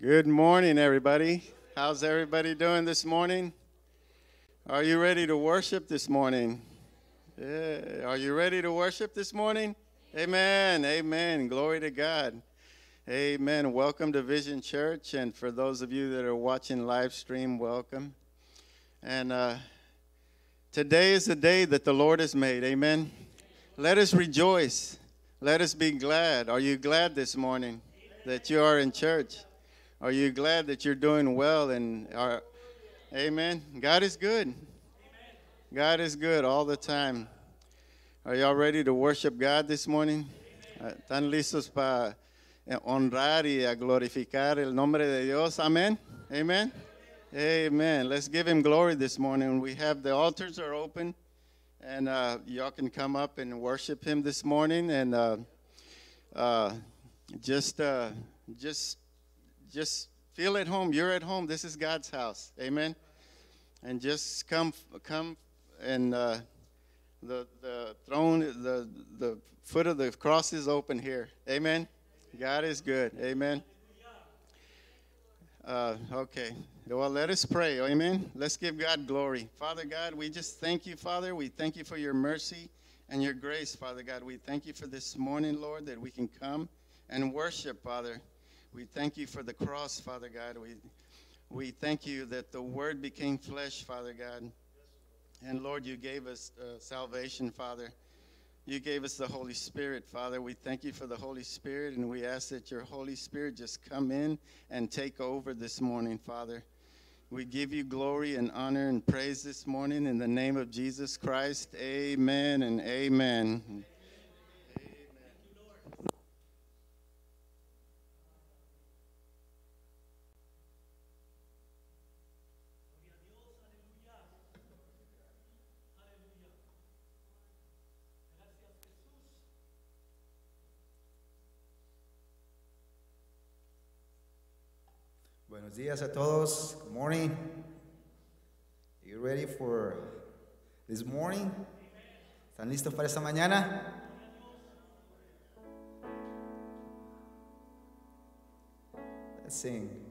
Good morning, everybody. How's everybody doing this morning? Are you ready to worship this morning? Yeah. Are you ready to worship this morning? Amen. Amen. Glory to God. Amen. Welcome to Vision Church. And for those of you that are watching live stream, welcome. And uh, today is the day that the Lord has made. Amen. Let us rejoice. Let us be glad. Are you glad this morning that you are in church? Are you glad that you're doing well and are Amen. God is good. God is good all the time. Are y'all ready to worship God this morning? ¿Están listos para honrar y a glorificar el nombre de Dios? Amen. Amen. Amen. Let's give him glory this morning. We have the altars are open and uh, y'all can come up and worship him this morning and uh, uh just uh, just just feel at home. You're at home. This is God's house. Amen. And just come, come, and uh, the the throne, the the foot of the cross is open here. Amen. God is good. Amen. Uh, okay. Well, let us pray. Amen. Let's give God glory. Father God, we just thank you, Father. We thank you for your mercy and your grace, Father God. We thank you for this morning, Lord, that we can come and worship, Father. We thank you for the cross, Father God. We, we thank you that the Word became flesh, Father God. And Lord, you gave us uh, salvation, Father. You gave us the Holy Spirit, Father. We thank you for the Holy Spirit, and we ask that your Holy Spirit just come in and take over this morning, Father. We give you glory and honor and praise this morning in the name of Jesus Christ. Amen and amen. Buenos días a todos. Good morning. Are you ready for this morning? ¿Están listos para esta mañana? Let's sing.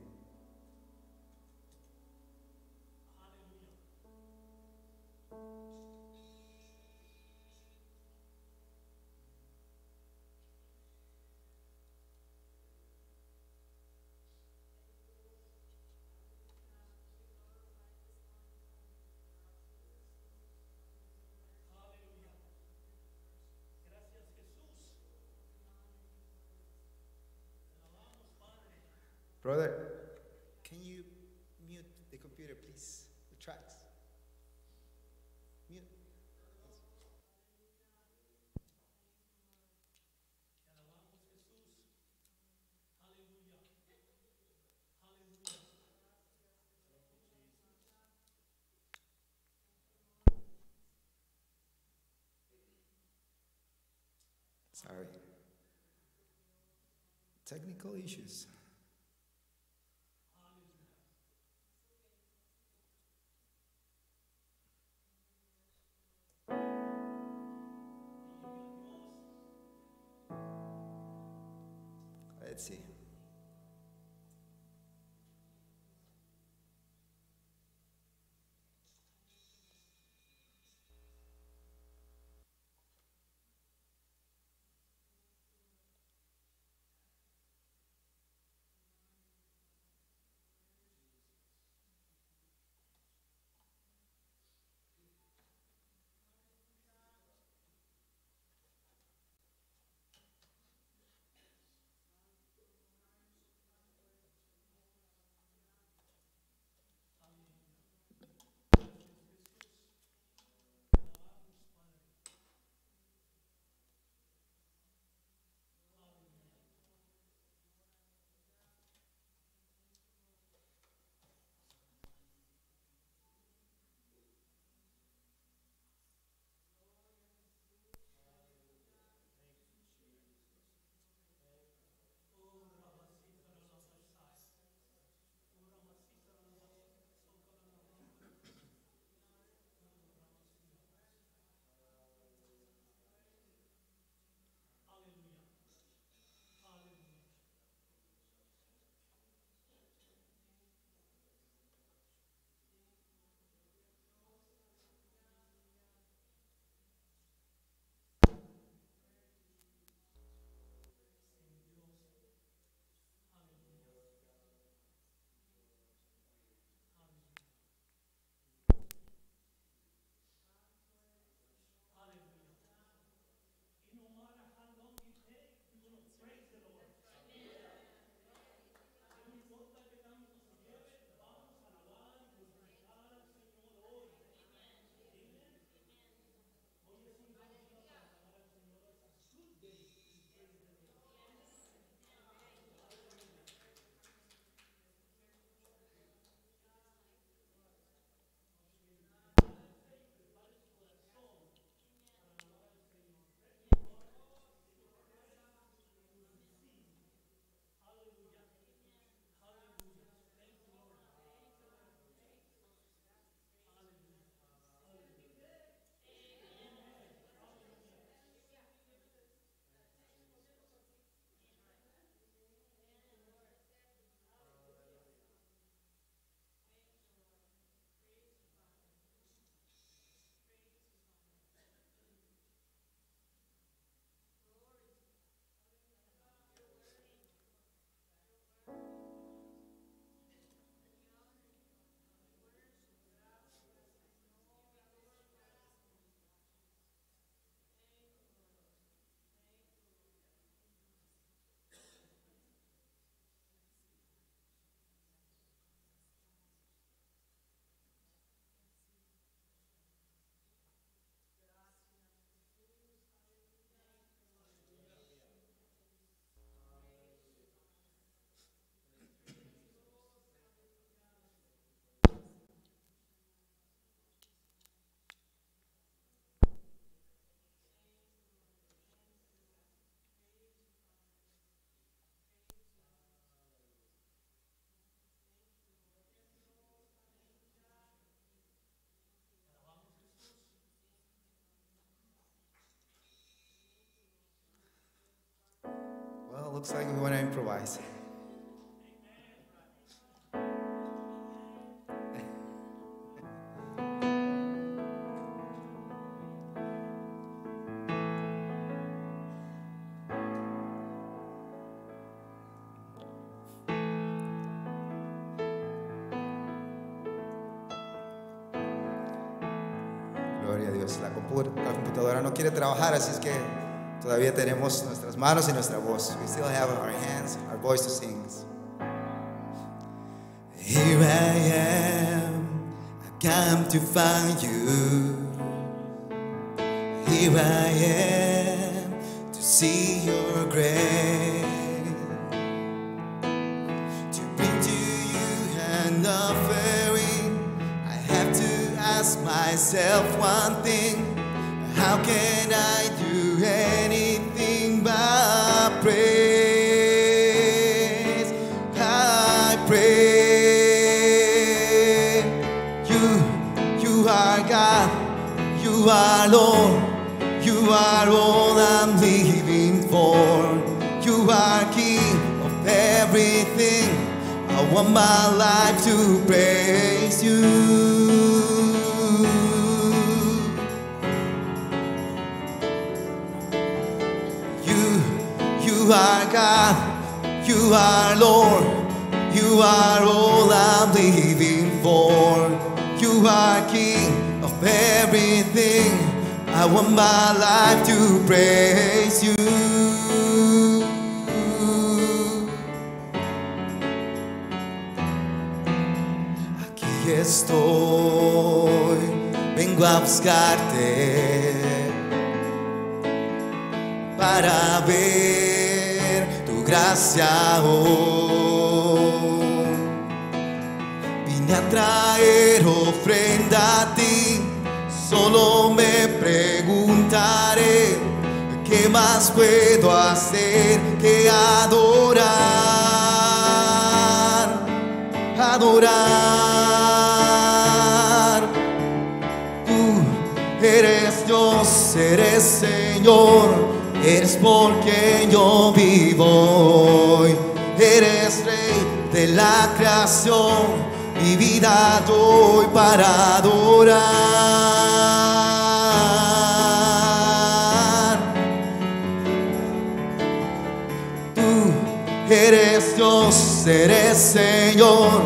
Sorry. Technical issues. Let's see. Looks like we want to improvise. Dios. La computadora no quiere trabajar, así es que todavía tenemos nuestras manos y nuestra voz. We still have our hands, our voice to sing. Here I am, I come to find you. Here I am to see your grace. To bring to you an offering, I have to ask myself one thing How can I praise? I pray. You, you are God, you are Lord, you are all I'm living for. You are King of everything. I want my life to praise. You, are God, you are Lord, you are all I'm living for. You are King of everything. I want my life to praise you. Aquí estoy, vengo a buscarte para ver gracia hoy. Vine a traer ofrenda a ti, solo me preguntaré qué más puedo hacer que adorar, adorar. Tú eres Dios, eres Señor, eres porque yo vivo hoy. Eres Rey de la creación, mi vida doy para adorar. Tú eres Dios, eres Señor,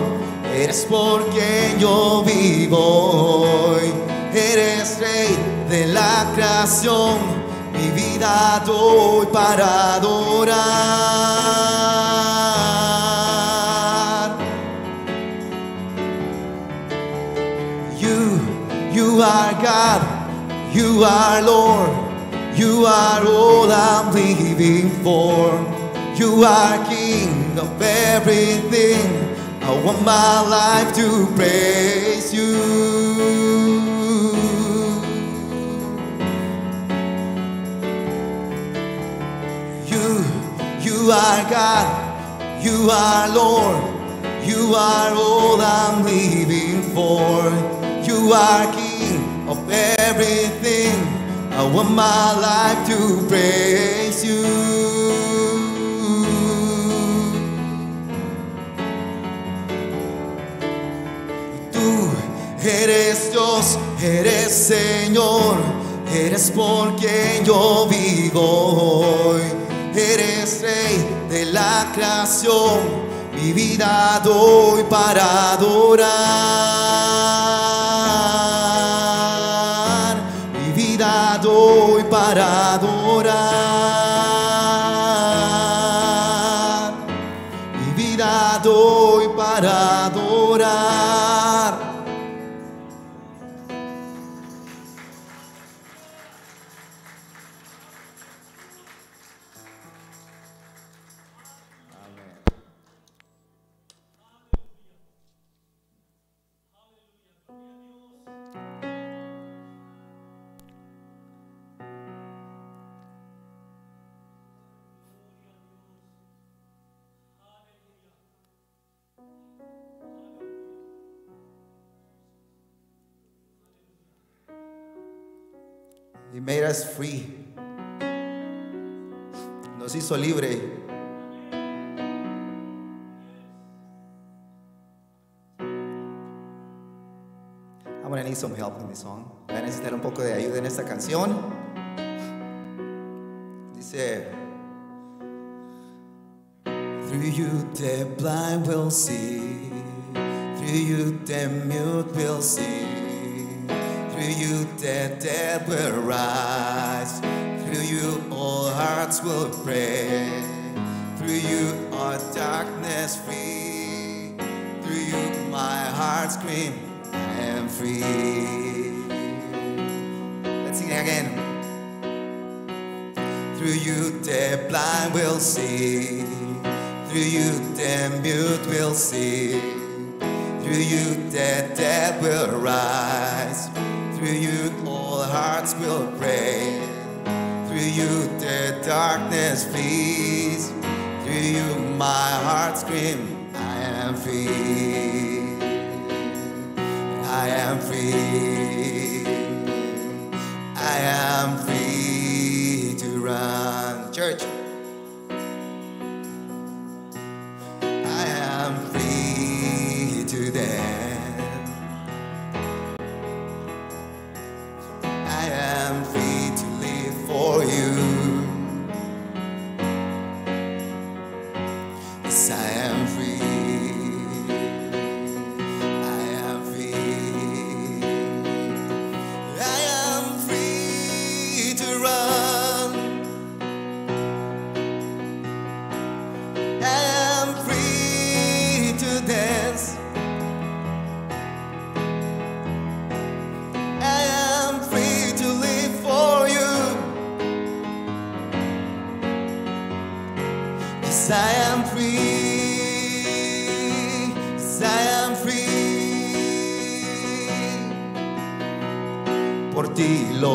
eres porque yo vivo hoy. Eres Rey de la creación, mi vida doy para adorar. You, you are God, you are Lord, you are all I'm living for. You are King of everything. I want my life to praise you. You, you are God, you are Lord, you are all I'm living for. You are King of everything. I want my life to praise you. Tú eres Dios, eres Señor, eres porque yo vivo hoy. Eres Rey de la creación, mi vida doy para adorar. Mi vida doy para adorar. He made us free. Nos hizo libre. I'm gonna need some help in this song. Voy a necesitar un poco de ayuda en esta canción. Dice. Through you the blind will see. Through you the mute will see. Through you the dead will rise, through you all hearts will pray, through you all darkness free, through you my heart scream, I am free. Let's sing it again. Through you the blind will see. Through you the mute will see. Through you the dead will rise. Through you all hearts will pray. Through you the darkness flees. Through you my heart scream, I am free. I am free. I am free to run. Church. I am free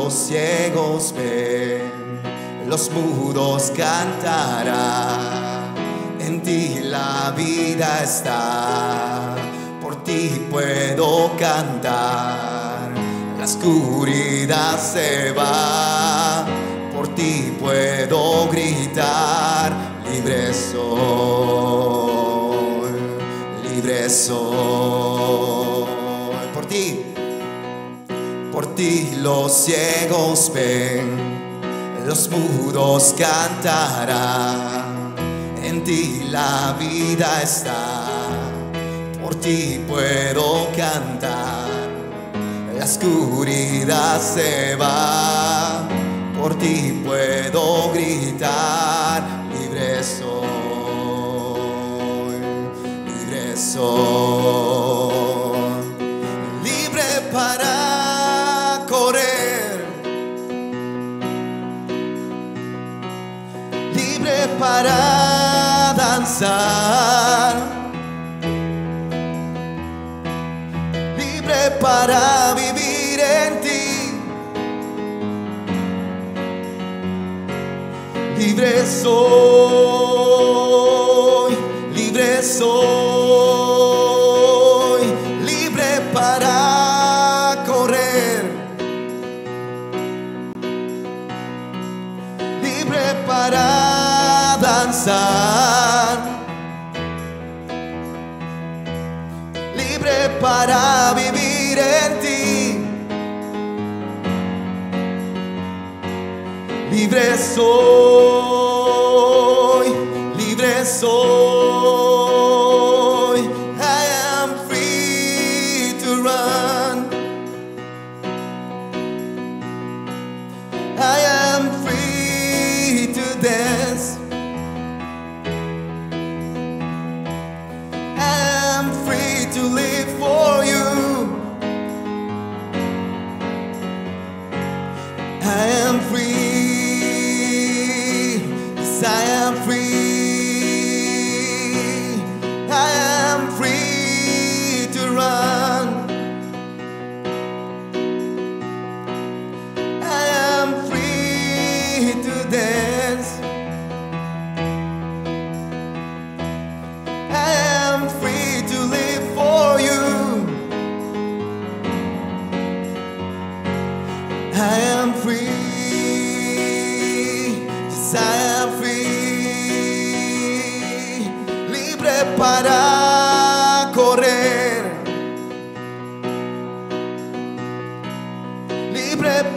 los ciegos ven, los mudos cantarán. En ti la vida está, por ti puedo cantar. La oscuridad se va, por ti puedo gritar. Libre soy, libre soy. Ti los ciegos ven, los mudos cantarán. En ti la vida está, por ti puedo cantar. La oscuridad se va, por ti puedo gritar. Libre soy, libre soy para danzar, libre para vivir en ti. Libre soy, libre soy, libre para vivir en ti. Libre soy, libre soy.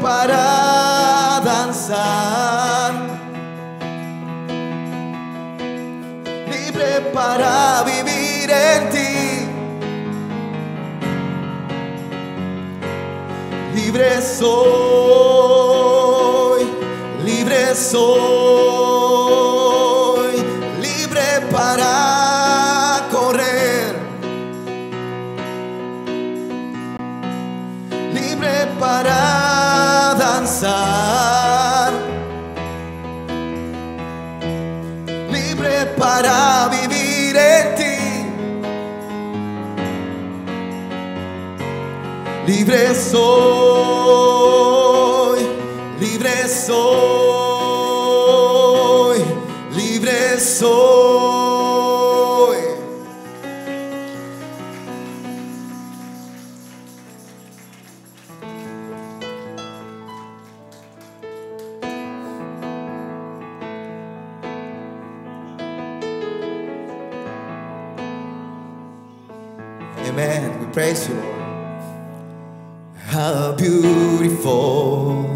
para danzar, libre para vivir en ti. Libre soy, libre soy. Libre soy, libre soy, libre soy. Beautiful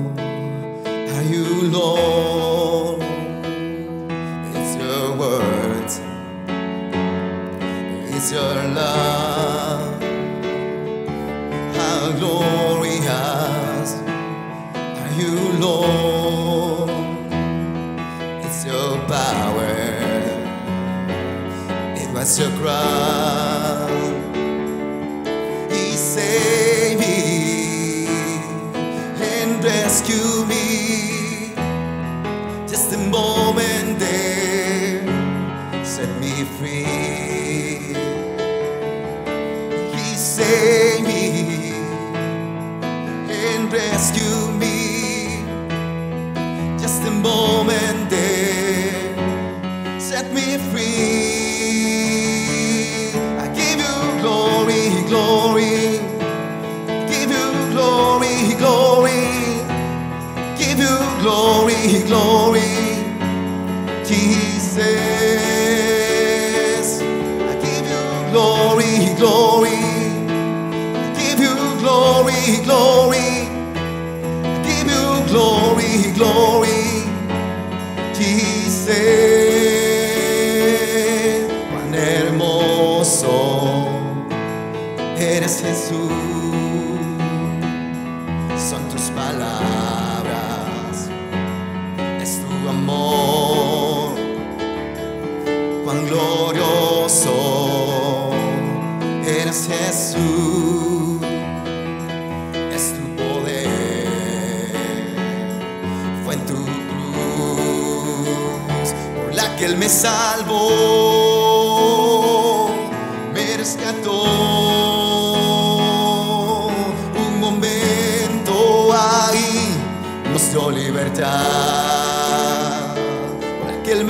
are you, Lord? It's your words, it's your love. How glorious are you, Lord? It's your power, it was your crown.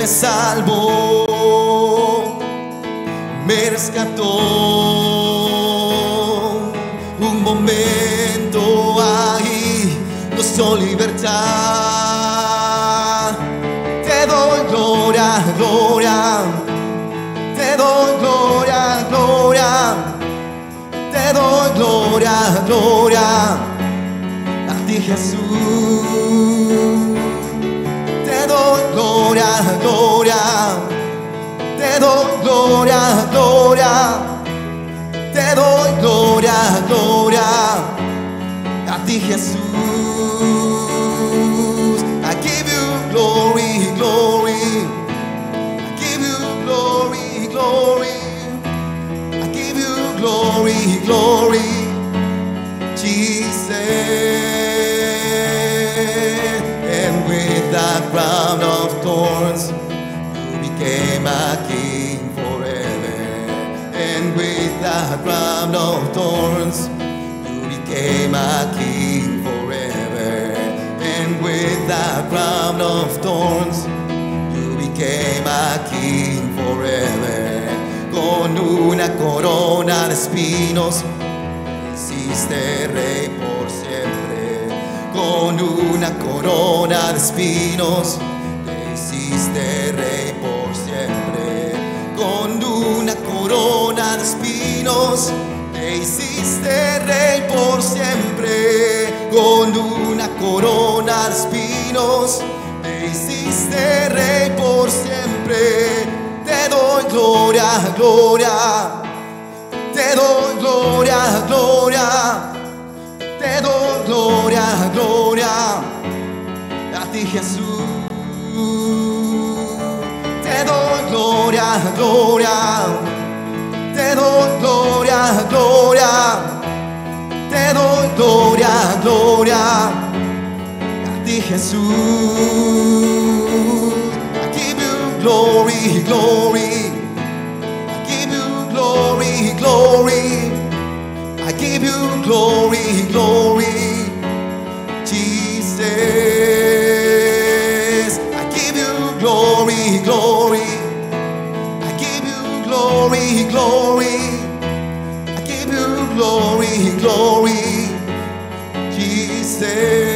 Me salvó, me rescató. Un momento ahí nos dio libertad. Te doy gloria, gloria. Te doy gloria, gloria. Te doy gloria, gloria. A ti Jesús. Doy gloria, gloria. Te doy gloria, gloria. Te doy gloria, gloria. A ti Jesús. I give you glory, glory. I give you glory, glory. I give you glory, glory. Jesus. Crown of thorns, you became a king forever. And with that crown of thorns, you became a king forever. And with that crown of thorns, you became a king forever. Con una corona de espinos, hiciste rey. con una corona de espinos, te hiciste rey por siempre. Con una corona de espinos, te hiciste rey por siempre. Con una corona de espinos, te hiciste rey por siempre. Te doy gloria, gloria. Te doy gloria, gloria Te doy gloria, gloria a ti Jesús. Te doy gloria, gloria. Te doy gloria, gloria. Te doy gloria, gloria a ti Jesús. I give you glory, glory. I give you glory, glory. I give you glory, glory, Jesus. I give you glory, glory. I give you glory, glory. I give you glory, glory, Jesus.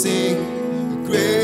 Sing. Great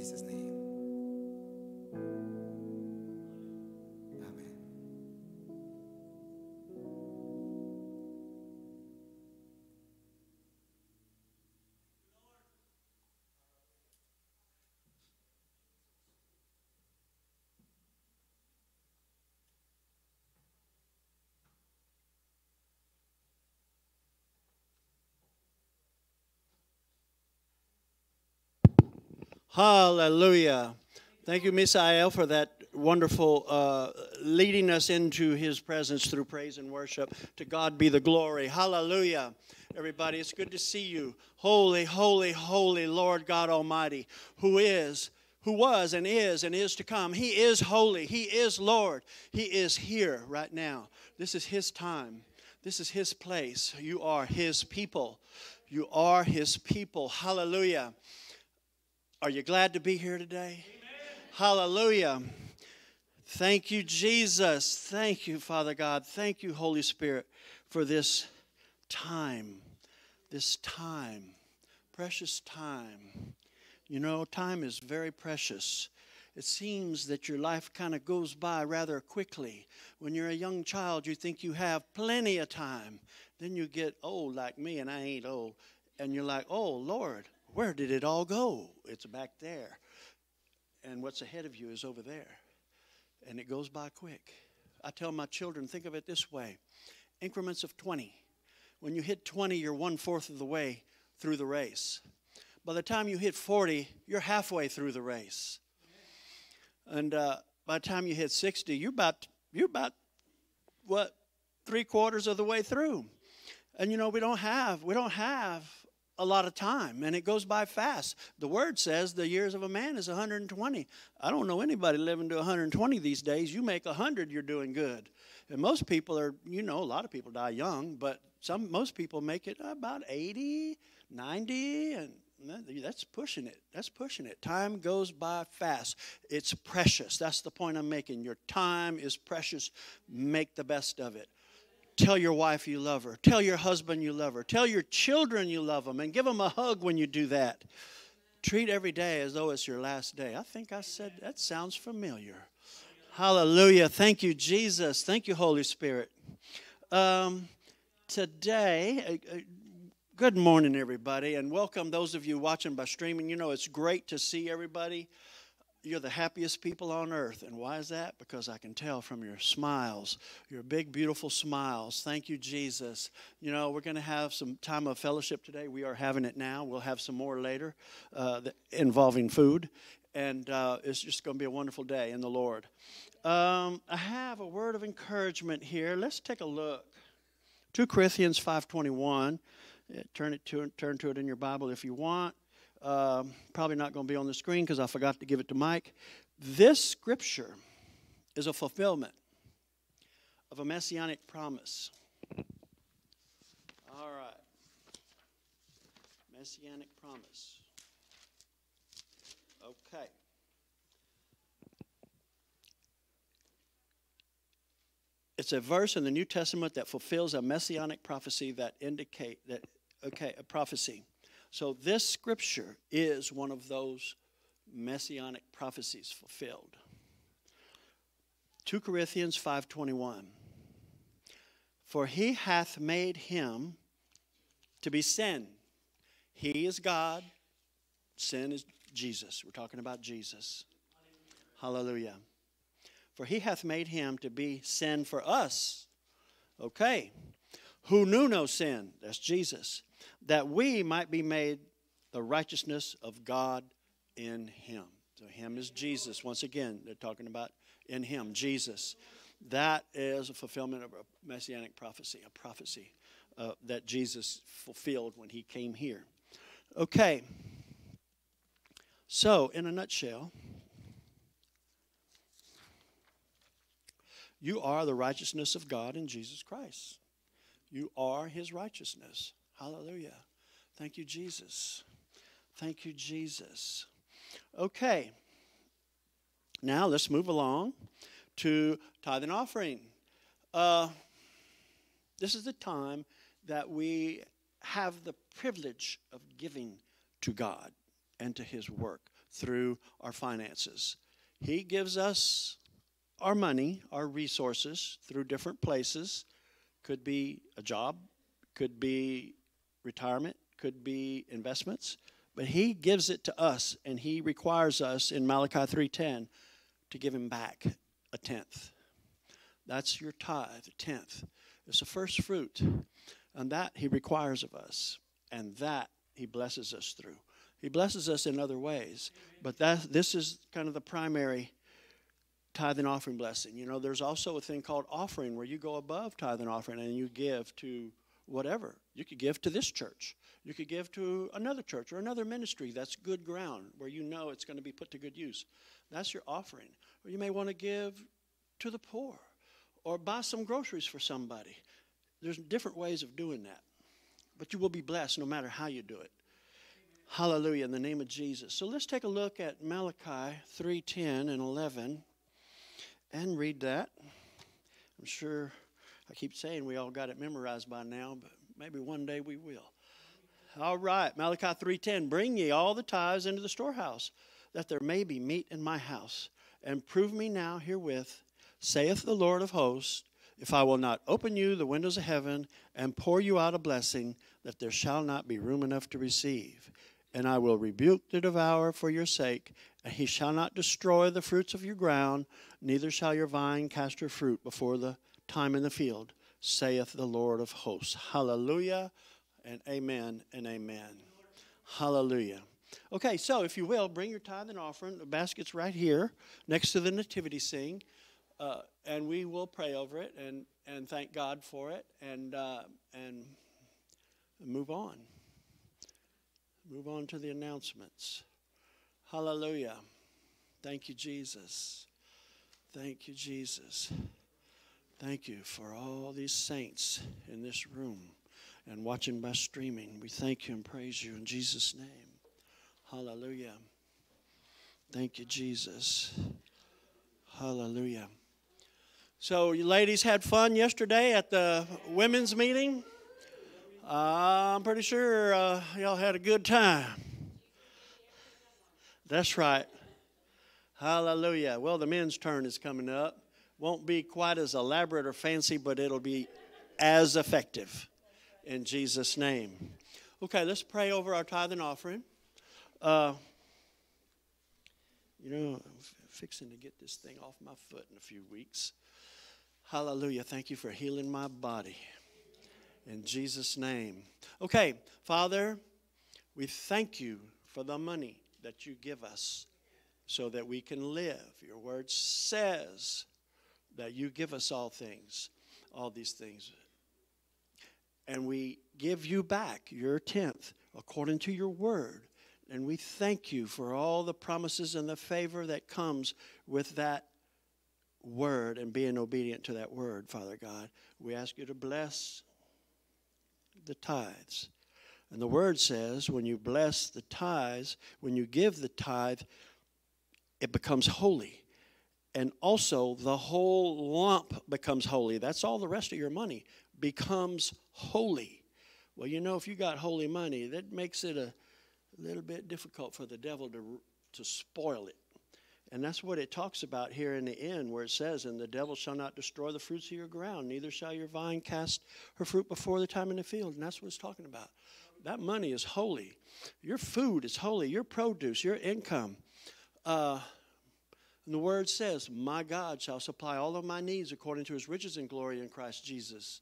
Jesus' name. Hallelujah. Thank you, Misael, for that wonderful uh, leading us into his presence through praise and worship. To God be the glory. Hallelujah. Everybody, it's good to see you. Holy, holy, holy Lord God Almighty, who is, who was, and is, and is to come. He is holy. He is Lord. He is here right now. This is his time. This is his place. You are his people. You are his people. Hallelujah. Are you glad to be here today? Hallelujah. Thank you, Jesus. Thank you, Father God. Thank you, Holy Spirit, for this time. This time. Precious time. You know, time is very precious. It seems that your life kind of goes by rather quickly. When you're a young child, you think you have plenty of time. Then you get old like me, and I ain't old. And you're like, oh, Lord, where did it all go? It's back there. And what's ahead of you is over there. And it goes by quick. I tell my children, think of it this way increments of 20. When you hit 20, you're one fourth of the way through the race. By the time you hit 40, you're halfway through the race. And uh, by the time you hit 60, you're about, you're about, what, three quarters of the way through. And you know, we don't have, we don't have a lot of time and it goes by fast. The word says the years of a man is 120. I don't know anybody living to 120 these days. You make 100, you're doing good. And most people are, you know, a lot of people die young, but some most people make it about 80, 90 and that's pushing it. That's pushing it. Time goes by fast. It's precious. That's the point I'm making. Your time is precious. Make the best of it. Tell your wife you love her. Tell your husband you love her. Tell your children you love them and give them a hug when you do that. Treat every day as though it's your last day. I think I said that sounds familiar. Hallelujah. Thank you, Jesus. Thank you, Holy Spirit. Um, today, uh, uh, good morning, everybody, and welcome those of you watching by streaming. You know, it's great to see everybody you're the happiest people on earth. And why is that? Because I can tell from your smiles, your big, beautiful smiles. Thank you, Jesus. You know, we're going to have some time of fellowship today. We are having it now. We'll have some more later uh, involving food. And uh, it's just going to be a wonderful day in the Lord. Um, I have a word of encouragement here. Let's take a look. 2 Corinthians 5.21. Turn, it to, turn to it in your Bible if you want. Um, probably not going to be on the screen because I forgot to give it to Mike. This scripture is a fulfillment of a messianic promise. All right. Messianic promise. Okay. It's a verse in the New Testament that fulfills a messianic prophecy that indicate that okay, a prophecy. So this scripture is one of those messianic prophecies fulfilled. 2 Corinthians 5:21 For he hath made him to be sin. He is God, sin is Jesus. We're talking about Jesus. Hallelujah. For he hath made him to be sin for us. Okay. Who knew no sin? That's Jesus that we might be made the righteousness of God in him. So, him is Jesus. Once again, they're talking about in him, Jesus. That is a fulfillment of a messianic prophecy, a prophecy uh, that Jesus fulfilled when he came here. Okay. So, in a nutshell, you are the righteousness of God in Jesus Christ. You are his righteousness. Hallelujah. Thank you, Jesus. Thank you, Jesus. Okay. Now let's move along to tithe and offering. Uh, this is the time that we have the privilege of giving to God and to His work through our finances. He gives us our money, our resources through different places. Could be a job, could be retirement, could be investments, but he gives it to us and he requires us in Malachi 3:10 to give him back a tenth. That's your tithe, a tenth. It's the first fruit. And that he requires of us. And that he blesses us through. He blesses us in other ways, but that this is kind of the primary tithe and offering blessing. You know, there's also a thing called offering where you go above tithe and offering and you give to whatever. You could give to this church. You could give to another church or another ministry that's good ground where you know it's going to be put to good use. That's your offering. Or you may want to give to the poor or buy some groceries for somebody. There's different ways of doing that. But you will be blessed no matter how you do it. Hallelujah in the name of Jesus. So let's take a look at Malachi 3:10 and 11 and read that. I'm sure I keep saying we all got it memorized by now, but maybe one day we will. All right, Malachi 3:10, bring ye all the tithes into the storehouse, that there may be meat in my house, and prove me now herewith, saith the Lord of hosts, if I will not open you the windows of heaven and pour you out a blessing, that there shall not be room enough to receive. And I will rebuke the devourer for your sake, and he shall not destroy the fruits of your ground, neither shall your vine cast her fruit before the time in the field, saith the Lord of hosts. Hallelujah and amen and amen. Hallelujah. Okay, so if you will, bring your tithe and offering. The basket's right here next to the nativity scene. Uh, and we will pray over it and, and thank God for it and, uh, and move on. Move on to the announcements. Hallelujah. Thank you, Jesus. Thank you, Jesus. Thank you for all these saints in this room and watching by streaming. We thank you and praise you in Jesus' name. Hallelujah. Thank you, Jesus. Hallelujah. So, you ladies had fun yesterday at the women's meeting? Uh, I'm pretty sure uh, y'all had a good time. That's right. Hallelujah. Well, the men's turn is coming up. Won't be quite as elaborate or fancy, but it'll be as effective in Jesus' name. Okay, let's pray over our tithe and offering. Uh, you know, I'm fixing to get this thing off my foot in a few weeks. Hallelujah. Thank you for healing my body. In Jesus' name. Okay, Father, we thank you for the money that you give us so that we can live. Your word says that you give us all things, all these things. And we give you back your tenth according to your word. And we thank you for all the promises and the favor that comes with that word and being obedient to that word, Father God. We ask you to bless the tithes. And the word says when you bless the tithes, when you give the tithe, it becomes holy. And also, the whole lump becomes holy. That's all the rest of your money becomes holy. Well, you know, if you got holy money, that makes it a little bit difficult for the devil to, to spoil it. And that's what it talks about here in the end, where it says, And the devil shall not destroy the fruits of your ground, neither shall your vine cast her fruit before the time in the field. And that's what it's talking about. That money is holy. Your food is holy. Your produce, your income. Uh, and the word says, My God shall supply all of my needs according to his riches and glory in Christ Jesus.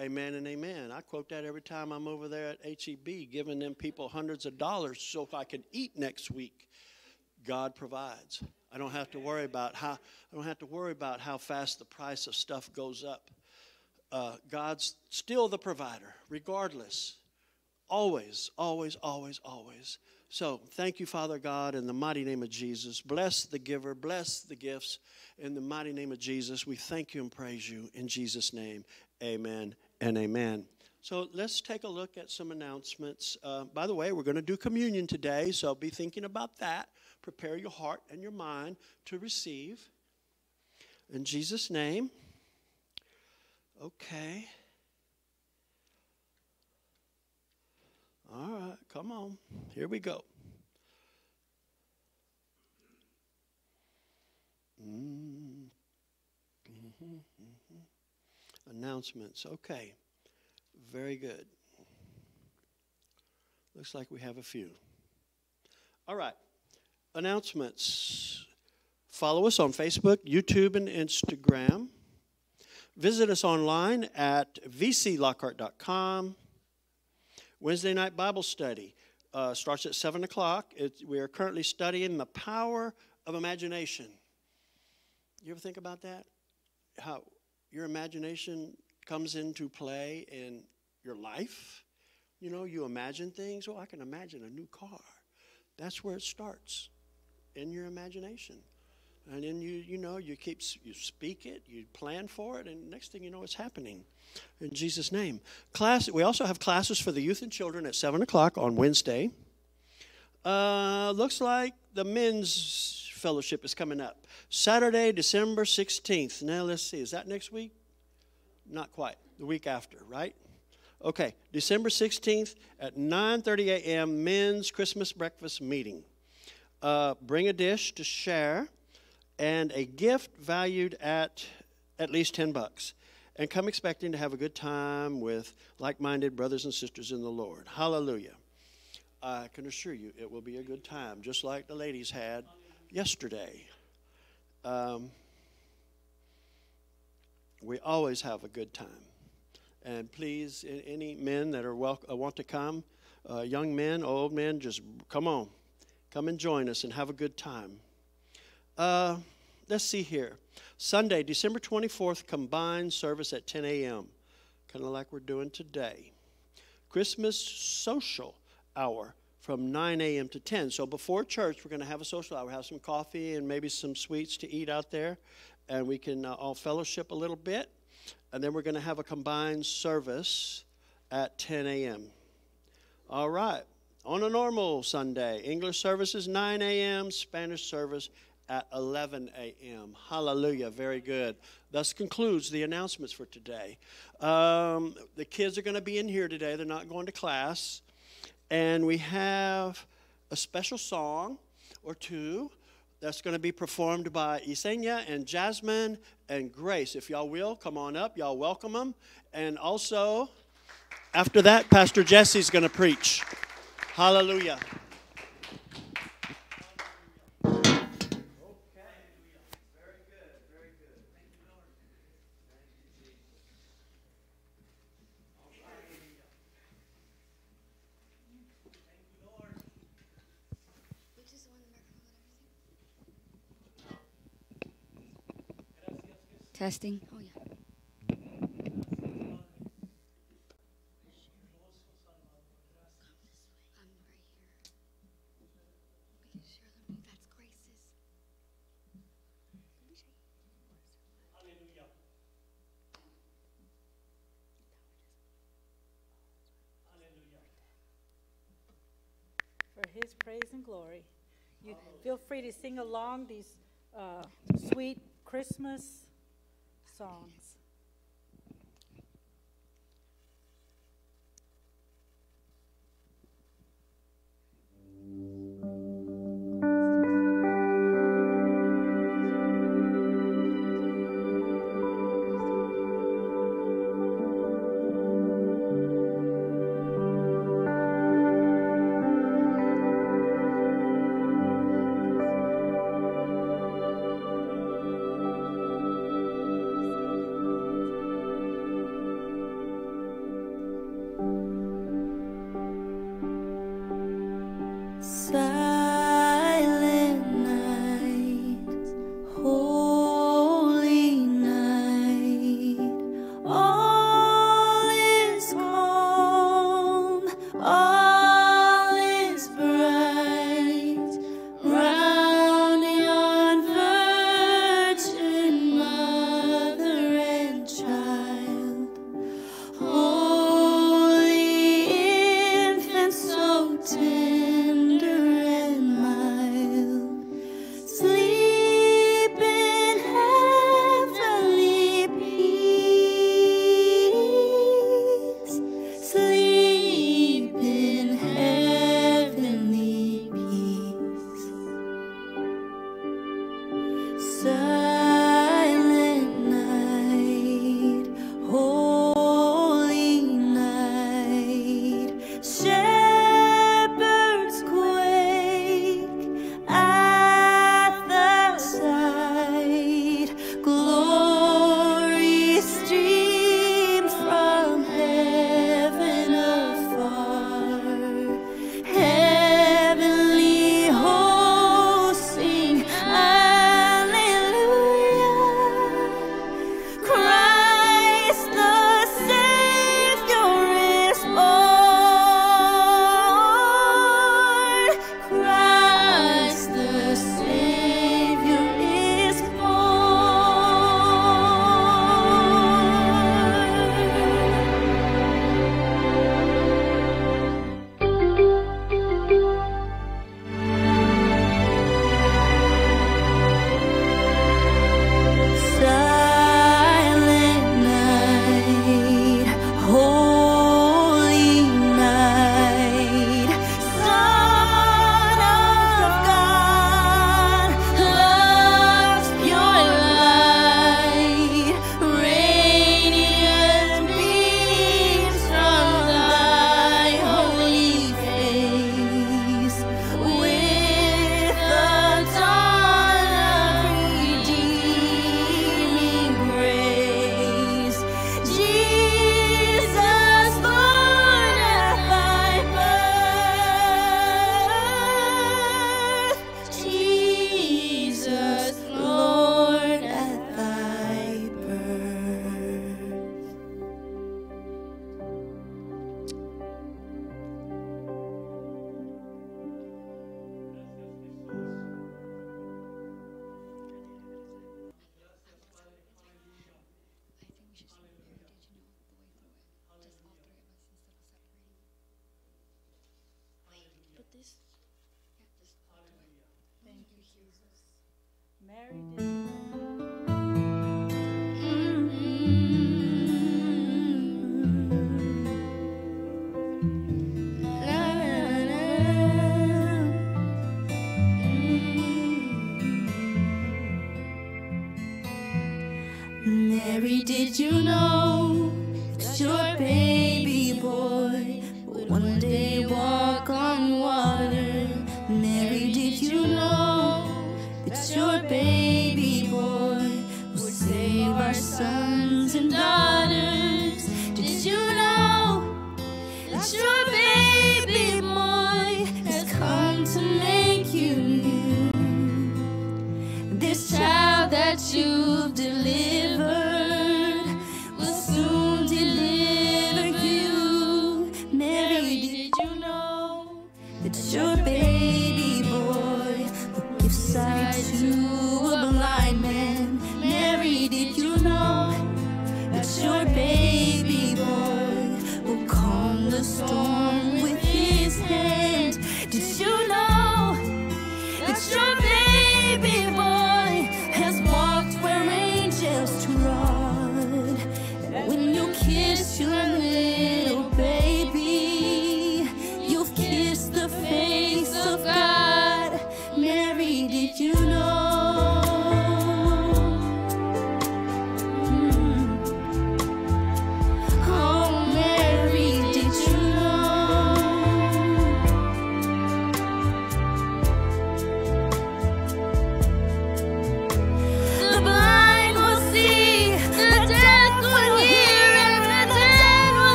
Amen and amen. I quote that every time I'm over there at HEB, giving them people hundreds of dollars so I can eat next week. God provides. I don't have to worry about how I don't have to worry about how fast the price of stuff goes up. Uh, God's still the provider, regardless. Always, always, always, always. So thank you, Father God, in the mighty name of Jesus. Bless the giver, bless the gifts. In the mighty name of Jesus, we thank you and praise you. In Jesus' name, amen and amen. So let's take a look at some announcements. Uh, by the way, we're going to do communion today, so be thinking about that prepare your heart and your mind to receive. In Jesus' name. Okay. All right, come on. Here we go. Mm-hmm. Announcements. Okay. Very good. Looks like we have a few. All right. Announcements. Follow us on Facebook, YouTube, and Instagram. Visit us online at vclockhart.com. Wednesday night Bible study uh, starts at 7 o'clock. we are currently studying the power of imagination. You ever think about that? How your imagination comes into play in your life? You know, you imagine things. Oh, I can imagine a new car. That's where it starts in your imagination. And then you, you know, you keep, you speak it, you plan for it, and next thing you know, it's happening. In Jesus' name. Class, we also have classes for the youth and children at 7 o'clock on Wednesday. Uh, looks like the men's fellowship is coming up. Saturday, December 16th. Now, let's see, is that next week? Not quite. The week after, right? Okay, December 16th at 9:30 a.m. men's Christmas breakfast meeting. Uh, bring a dish to share and a gift valued at at least 10 bucks. And come expecting to have a good time with like minded brothers and sisters in the Lord. Hallelujah. I can assure you it will be a good time, just like the ladies had yesterday. Um, we always have a good time. And please, any men that are wel- uh, want to come, uh, young men, old men, just come on. Come and join us and have a good time. Uh, let's see here. Sunday, December 24th, combined service at 10 a.m., kind of like we're doing today. Christmas social hour from 9 a.m. to 10. So before church, we're going to have a social hour, have some coffee and maybe some sweets to eat out there, and we can uh, all fellowship a little bit. And then we're going to have a combined service at 10 a.m. All right. On a normal Sunday, English service is 9 a.m., Spanish service at 11 a.m. Hallelujah. Very good. Thus concludes the announcements for today. Um, the kids are going to be in here today, they're not going to class. And we have a special song or two that's going to be performed by Isenia and Jasmine and Grace. If y'all will, come on up. Y'all welcome them. And also, after that, Pastor Jesse's going to preach. Hallelujah. Testing. Oh, yeah. For his praise and glory. You feel free to sing along these uh, sweet Christmas songs.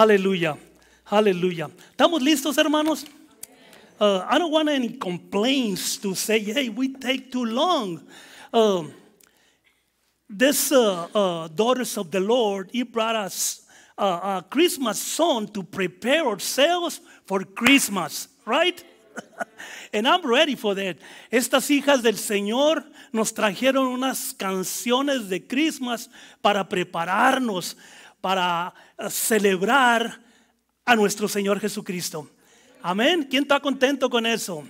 Aleluya, aleluya. ¿Estamos listos, hermanos? Uh, I don't want any complaints to say, hey, we take too long. Um, this uh, uh, daughters of the Lord, he brought us uh, a Christmas song to prepare ourselves for Christmas, right? and I'm ready for that. Estas hijas del Señor nos trajeron unas canciones de Christmas para prepararnos, para celebrar a nuestro Señor Jesucristo. Amén. ¿Quién está contento con eso?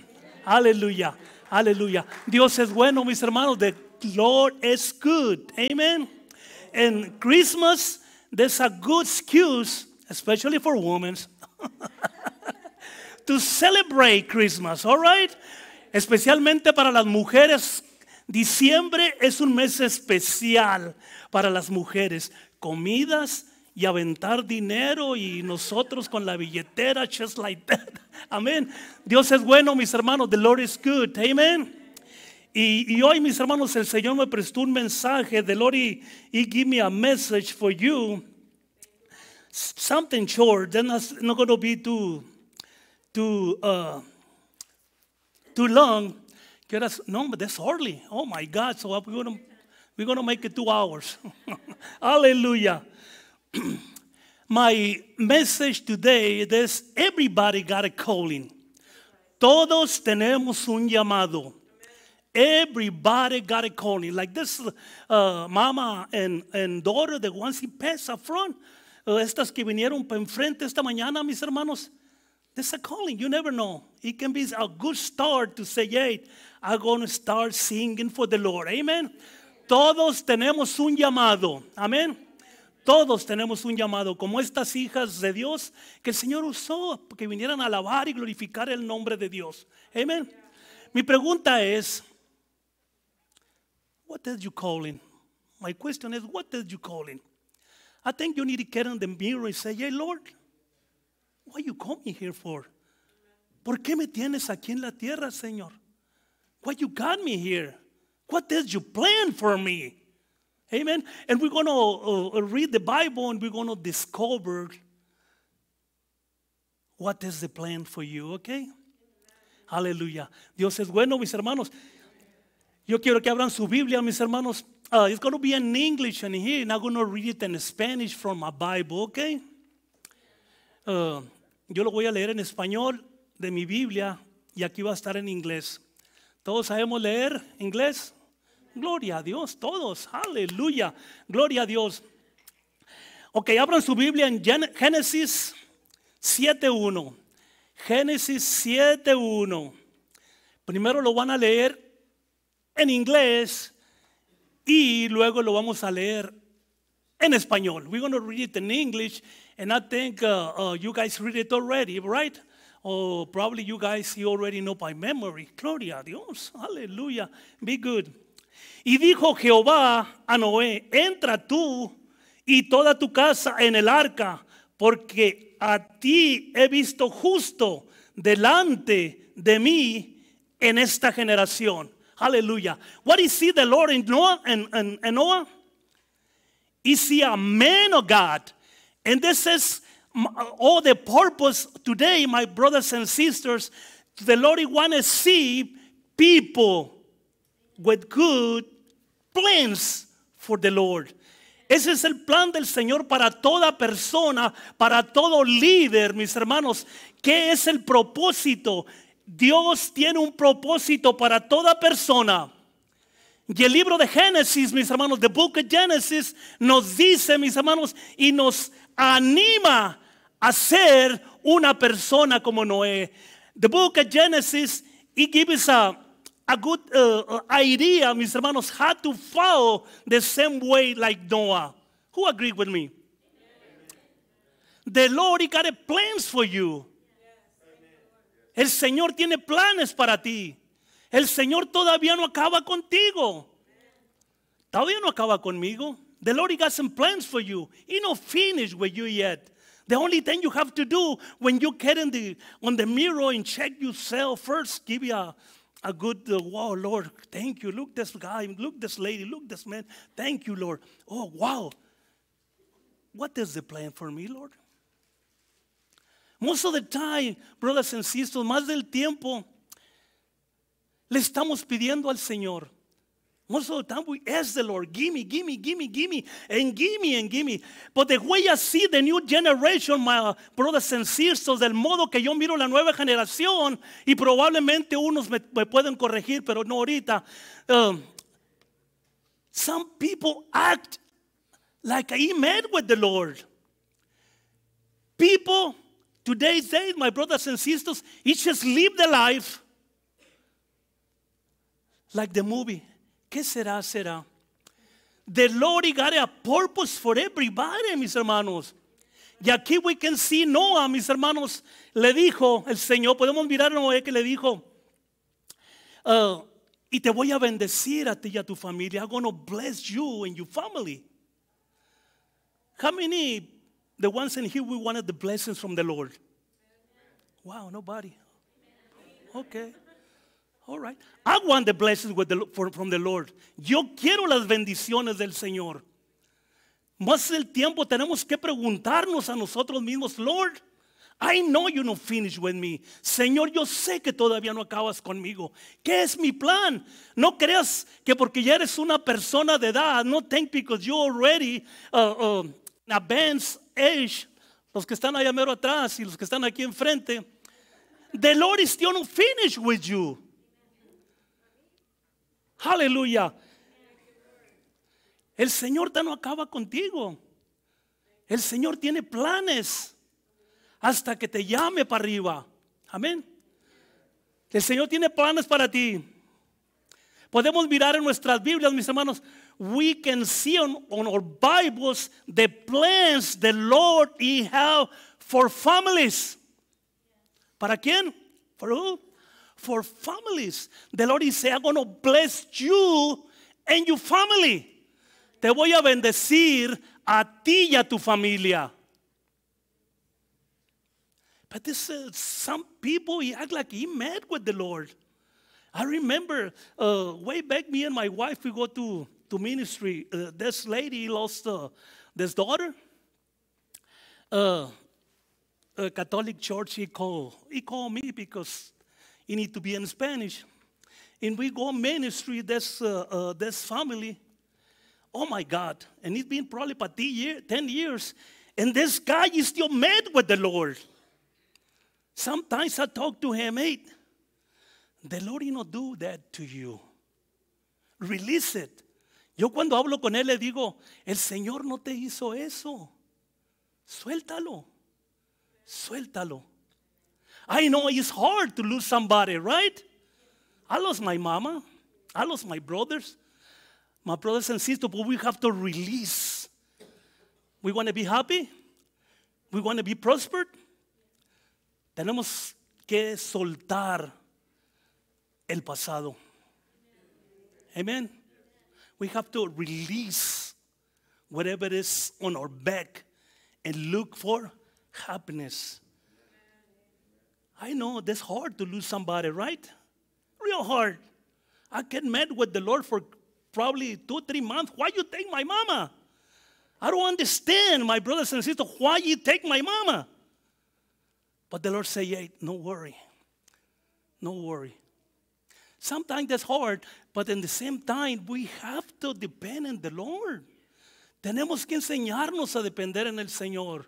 Aleluya. Aleluya. Dios es bueno, mis hermanos. The Lord is good. Amen. And Christmas, there's a good excuse, especially for women, to celebrate Christmas. All right. Especialmente para las mujeres. Diciembre es un mes especial para las mujeres. Comidas y aventar dinero y nosotros con la billetera, just like that. Amén. Dios es bueno, mis hermanos. The Lord is good. Amen. Y, y hoy, mis hermanos, el Señor me prestó un mensaje. The Lord, he, he give me a message for you. Something short. Then it's not going to be too, too, uh, too long. No, but that's early. Oh my God. So we're going to, we're going to make it two hours. Hallelujah. My message today is everybody got a calling. Todos tenemos un llamado. Everybody got a calling. Like this uh, mama and, and daughter, the ones passed up front. Uh, estas que vinieron para enfrente esta mañana, mis hermanos. There's a calling. You never know. It can be a good start to say, hey, I'm going to start singing for the Lord. Amen. Todos tenemos un llamado. Amén. Todos tenemos un llamado, como estas hijas de Dios que el Señor usó que vinieran a alabar y glorificar el nombre de Dios. Amén. Mi pregunta es, what is you calling? My question is, what is you calling? I think you need to get in the mirror and say, hey Lord, what you call me here for? ¿Por qué me tienes aquí en la tierra, Señor? Why you got me here? What is your plan for me? Amen. And we're going to uh, read the Bible and we're going to discover what is the plan for you, okay? Aleluya. Dios es bueno, mis hermanos. Yo quiero que abran su Biblia, mis hermanos. Uh, it's going to be in English and here, and I'm going to read it in Spanish from my Bible, okay? Uh, yo lo voy a leer en español de mi Biblia y aquí va a estar en inglés. ¿Todos sabemos leer inglés? Gloria a Dios, todos. Aleluya. Gloria a Dios. Ok, abran su Biblia en Génesis 7.1. Génesis 7.1. Primero lo van a leer en inglés y luego lo vamos a leer en español. We're going to read it in English, and I think uh, uh, you guys read it already, right? Or probably you guys you already know by memory. Gloria a Dios. Aleluya. Be good. Y dijo Jehová a Noé, entra tú y toda tu casa en el arca, porque a ti he visto justo delante de mí en esta generación. Aleluya. What is he the Lord in Noah and, and Noah? Is he a man of God? And this is all the purpose today, my brothers and sisters. The Lord want to see people with good plans for the Lord. Ese es el plan del Señor para toda persona, para todo líder, mis hermanos. ¿Qué es el propósito? Dios tiene un propósito para toda persona. Y el libro de Génesis, mis hermanos, the book of Genesis, nos dice, mis hermanos, y nos anima a ser una persona como Noé. The book of Genesis, it gives a, a good uh, idea, mis hermanos, how to follow the same way like Noah. Who agreed with me? The Lord, He got a plans for you. El Señor tiene planes para ti. El Señor todavía no acaba contigo. Todavía no acaba conmigo. The Lord got some plans for you. He not finished with you yet. The only thing you have to do when you get in the on the mirror and check yourself first, give you a, a good uh, wow, Lord, thank you. Look this guy, look this lady, look this man. Thank you, Lord. Oh wow. What is the plan for me, Lord? Most of the time, brothers and sisters, más del tiempo, le estamos pidiendo al Señor. Most of the time we ask the Lord, gimme, gimme, gimme, gimme, and gimme, and gimme. But the way I see the new generation, my brothers and sisters, del modo que yo miro la nueva generación, y probablemente unos me, me pueden corregir, pero no ahorita. um, some people act like he met with the Lord. People, today's day, my brothers and sisters, he just live the life like the movie. ¿Qué será? Será. The Lord got a purpose for everybody, mis hermanos. Y aquí we can see Noah, mis hermanos, le dijo el Señor, podemos mirar a Noé que le dijo, uh, y te voy a bendecir a ti y a tu familia. I'm going to bless you and your family. How many, the ones in here, we wanted the blessings from the Lord? Wow, nobody. Okay. All right. I want the blessings with the, from the Lord. Yo quiero las bendiciones del Señor. Más del tiempo tenemos que preguntarnos a nosotros mismos, Lord, I know you're not finished with me. Señor, yo sé que todavía no acabas conmigo. ¿Qué es mi plan? No creas que porque ya eres una persona de edad, no think because you're already uh, uh, advanced age, los que están allá mero atrás y los que están aquí enfrente, the Lord is still not finished with you. Aleluya. El Señor ya no acaba contigo. El Señor tiene planes hasta que te llame para arriba. Amén. El Señor tiene planes para ti. Podemos mirar en nuestras Biblias, mis hermanos. We can see on, on our Bibles the plans the Lord He have for families. ¿Para quién? For who? For families. The Lord is saying, I'm going to bless you and your family. Te voy a bendecir a ti y a tu familia. But this uh, some people he act like he met with the Lord. I remember uh, way back, me and my wife we go to to ministry. Uh, this lady lost uh, this daughter. Uh, a Catholic church he called he called me because he need to be in Spanish. And we go ministry this uh, uh, this family. Oh my God! And it's been probably about 10 year- 10 years, and this guy is still mad with the Lord. Sometimes I talk to him, hey, the Lord did not do that to you. Release it. Yo cuando hablo con él le digo, el Señor no te hizo eso. Suéltalo. Suéltalo. I know it's hard to lose somebody, right? I lost my mama. I lost my brothers, my brothers and sisters, but we have to release. We want to be happy. We want to be prospered. Tenemos que soltar el pasado. Amen. We have to release whatever is on our back and look for happiness. I know that's hard to lose somebody, right? Real hard. I get mad with the Lord for probably two, three months. Why you take my mama? I don't understand, my brothers and sisters, why you take my mama. But the Lord say, hey, no worry. No worry. Sometimes that's hard, but in the same time, we have to depend on the Lord. Tenemos que enseñarnos a depender en el Señor.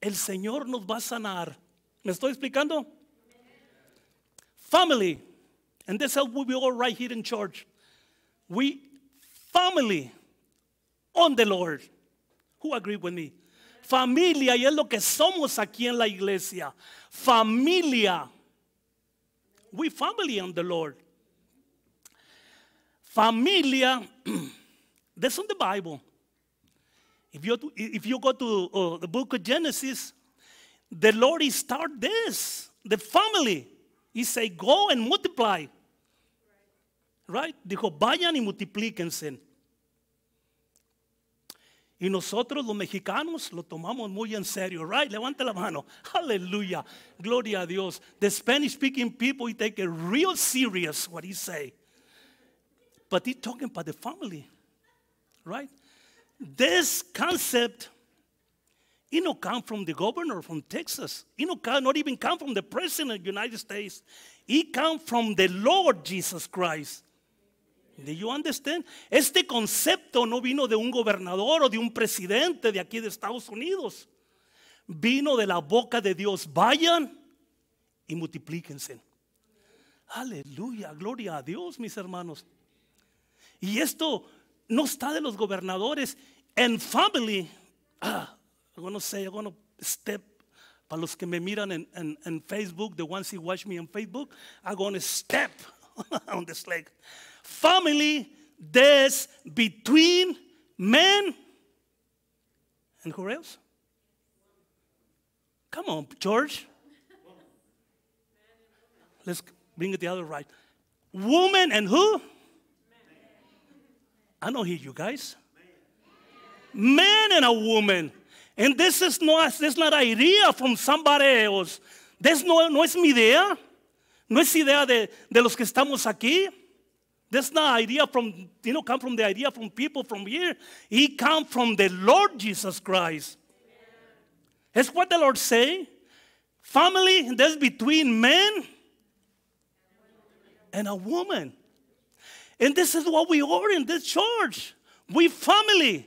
El Señor nos va a sanar. ¿Me estoy explicando? Family. And this is what we all right here in church. We, family on the Lord. Who agree with me? Familia, y es lo que somos aquí en la iglesia. Familia. We family on the Lord. Familia, that's on the Bible. If you, if you go to uh, the book of Genesis, the Lord is start this, the family. He say, go and multiply. Right? Dijo, vayan y multiplíquense. Y nosotros los mexicanos lo tomamos muy en serio, right? Levante la mano. Hallelujah. Gloria a Dios. The Spanish speaking people, he take it real serious what he say. But he talking about the family, right? This concept It no come from the governor from Texas. It no come, not even come from the president of the United States. It come from the Lord Jesus Christ. Do you understand? Este concepto no vino de un gobernador o de un presidente de aquí de Estados Unidos. Vino de la boca de Dios. Vayan y multiplíquense. Aleluya, gloria a Dios, mis hermanos. Y esto no está de los gobernadores. En family, ah, I'm gonna say, I'm gonna step. Para los que me miran en, en, en Facebook, the ones who watch me on Facebook, I'm gonna step on this leg. Family, there's between men and who else? Come on, George. Let's bring it the other right. Woman and who? I don't hear you guys. Man and a woman. And this is not, this is not idea from somebody else. This no, no es mi idea. No es idea de, de los que estamos aquí. That's not idea from, you know, come from the idea from people from here. He come from the Lord Jesus Christ. That's what the Lord say. Family, that's between men and a woman. And this is what we are in this church. We family.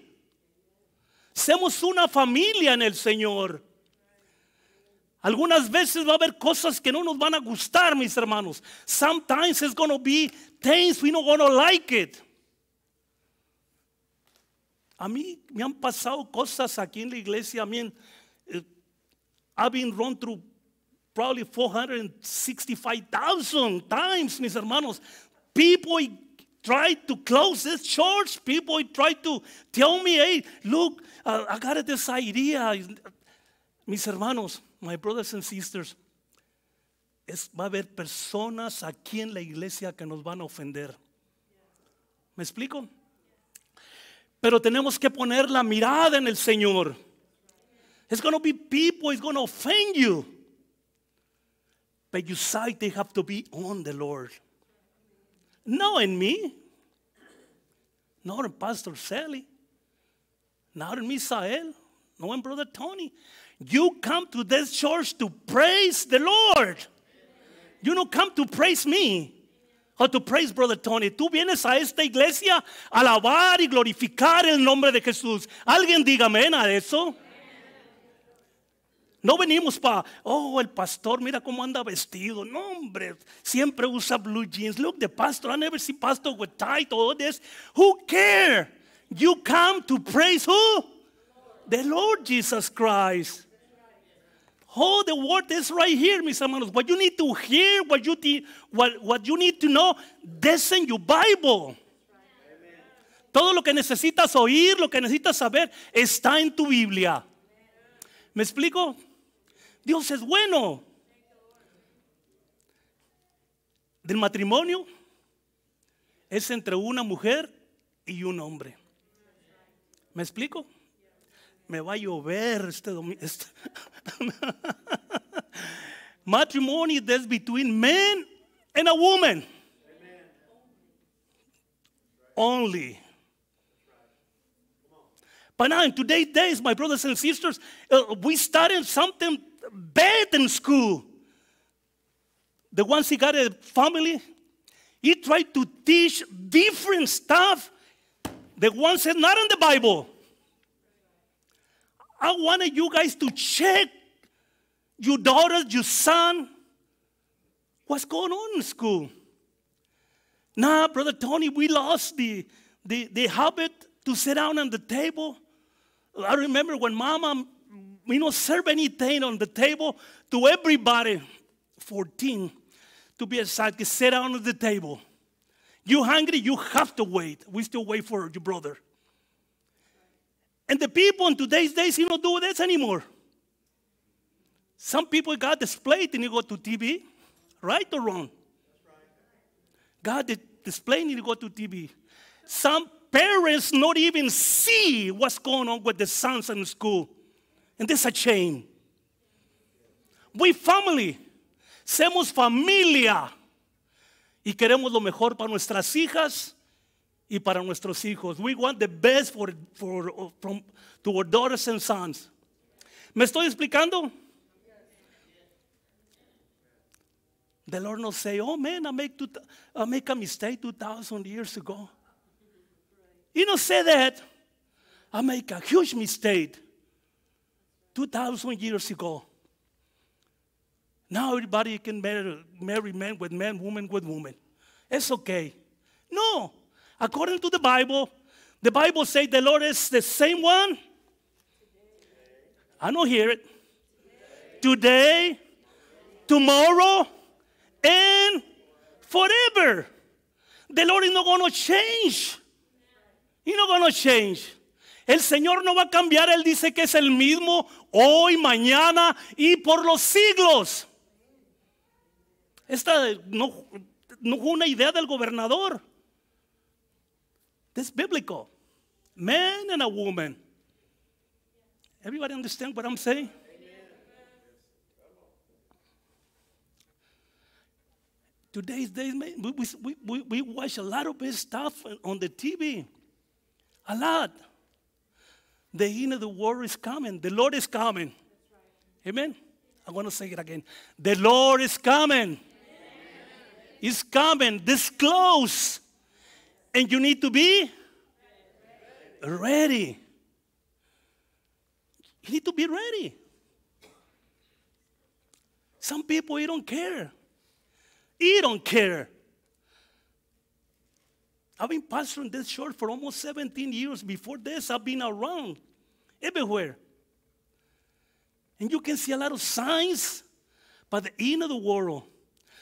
Somos una familia en el Señor. Algunas veces va a haber cosas que no nos van a gustar, mis hermanos. Sometimes it's going to be things we not going to like it. A mí me han pasado cosas aquí en la iglesia. I mean, eh, I've been run through probably 465,000 times, mis hermanos. People try to close this church. People try to tell me, hey, look, uh, I got this idea. Mis hermanos, my brothers and sisters, es, va a haber personas aquí en la iglesia que nos van a ofender. ¿Me explico? Pero tenemos que poner la mirada en el Señor. It's going to be people, it's going to offend you. But you sight, they have to be on the Lord. Not in me. Not in Pastor Sally. Not in Misael. No in Brother Tony. You come to this church to praise the Lord. You don't come to praise me or to praise Brother Tony. Tú vienes a esta iglesia a alabar y glorificar el nombre de Jesús. Alguien diga amén a eso. No venimos para, oh, el pastor, mira cómo anda vestido. No, hombre, siempre usa blue jeans. Look, the pastor, I never see pastor with tie, all this. Who care? You come to praise who? The Lord Jesus Christ. Oh, the word is right here, mis hermanos. What you need to hear, what you, te- what, what you need to know, that's in your Bible. Todo lo que necesitas oír, lo que necesitas saber, está en tu Biblia. ¿Me explico? Dios es bueno. Del matrimonio es entre una mujer y un hombre. ¿Me explico? Me va a llover este domingo. Matrimony is between man and a woman. Only. But now, in today's days, my brothers and sisters, uh, we started something bad in school. The ones he got a family, he tried to teach different stuff. The ones said not in the Bible. I wanted you guys to check your daughter, your son, what's going on in school. Nah, Brother Tony, we lost the, the, the habit to sit down on the table. I remember when Mama, you know, serve anything on the table to everybody, 14, to be exact, sit down at the table. You hungry, you have to wait. We still wait for your brother. And the people in today's days, you don't do this anymore. Some people got displayed and you go to TV, right or wrong? God did display and you go to TV. Some parents not even see what's going on with the sons in school. And this is a shame. We family, somos familia. Y queremos lo mejor para nuestras hijas y para nuestros hijos. We want the best for, for, from, to our daughters and sons. ¿Me estoy explicando? The Lord not say, "Oh man, I make two, I make a mistake two thousand years ago." He don't say that. I make a huge mistake two thousand years ago. Now everybody can marry, marry with man, woman with woman. It's okay. No, according to the Bible, the Bible says the Lord is the same one. I don't hear it. Today, tomorrow, and forever. The Lord is not going to change. He's not going to change. El Señor no va a cambiar. Él dice que es el mismo hoy, mañana y por los siglos. Esta no, fue una idea del gobernador. This is biblical. Man and a woman. Everybody understand what I'm saying? Today's days, we, we, we, we watch a lot of bad stuff on the TV. A lot. The end of the world is coming. The Lord is coming. Amen. I want to say it again. The Lord is coming. He's coming. This close. And you need to be ready. You need to be ready. Some people, you don't care. You don't care. I've been pastoring this church for almost 17 years. Before this, I've been around everywhere. And you can see a lot of signs by the end of the world.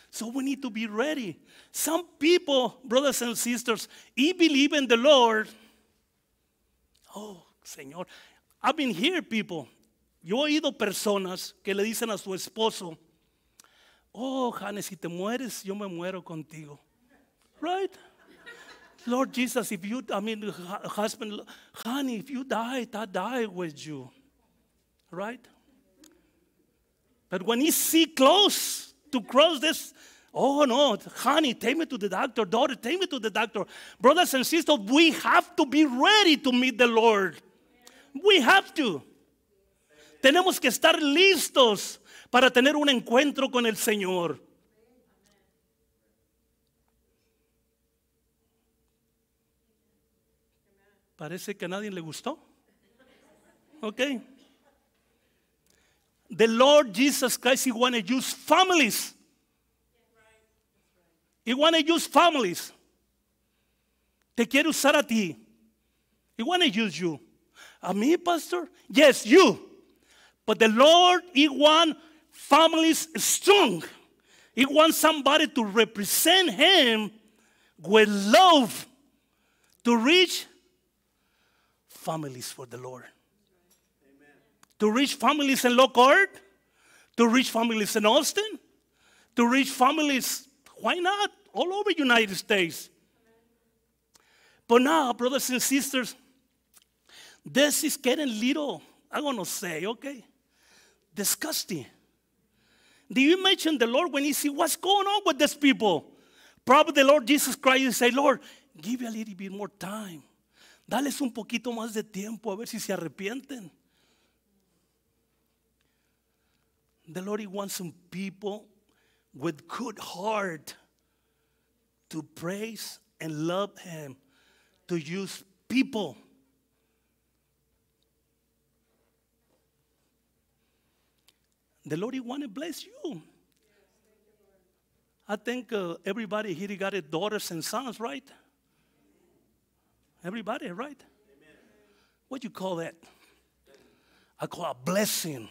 So we need to be ready. Some people, brothers and sisters, he believe in the Lord. Oh, Señor. I've been here, people. Yo he oído personas que le dicen a su esposo, Oh, honey, si te mueres, yo me muero contigo. Right? Lord Jesus, if you, I mean, husband, honey, if you die, I die with you. Right? But when he see close to cross this, oh no, honey, take me to the doctor. Daughter, take me to the doctor. Brothers and sisters, we have to be ready to meet the Lord. We have to. Tenemos que estar listos para tener un encuentro con el Señor. Parece que a nadie le gustó. Ok. The Lord Jesus Christ, He want to use families. He want to use families. Te quiere usar a ti. He want to use you. A me, pastor? Yes, you. But the Lord, He want families strong. He wants somebody to represent Him with love to reach families for the Lord. To reach families in Lockhart, to reach families in Austin, to reach families, why not? All over United States. But now, brothers and sisters, this is getting little, I'm gonna say, okay, disgusting. Do you mention the Lord when you see what's going on with these people? Probably the Lord Jesus Christ say, Lord, give you a little bit more time. Dales un poquito más de tiempo a ver si se arrepienten. The Lord wants some people with good heart to praise and love Him, to use people. The Lord want to bless you. I think uh, everybody here got it, daughters and sons, right? Everybody, right? What do you call that? I call a blessing.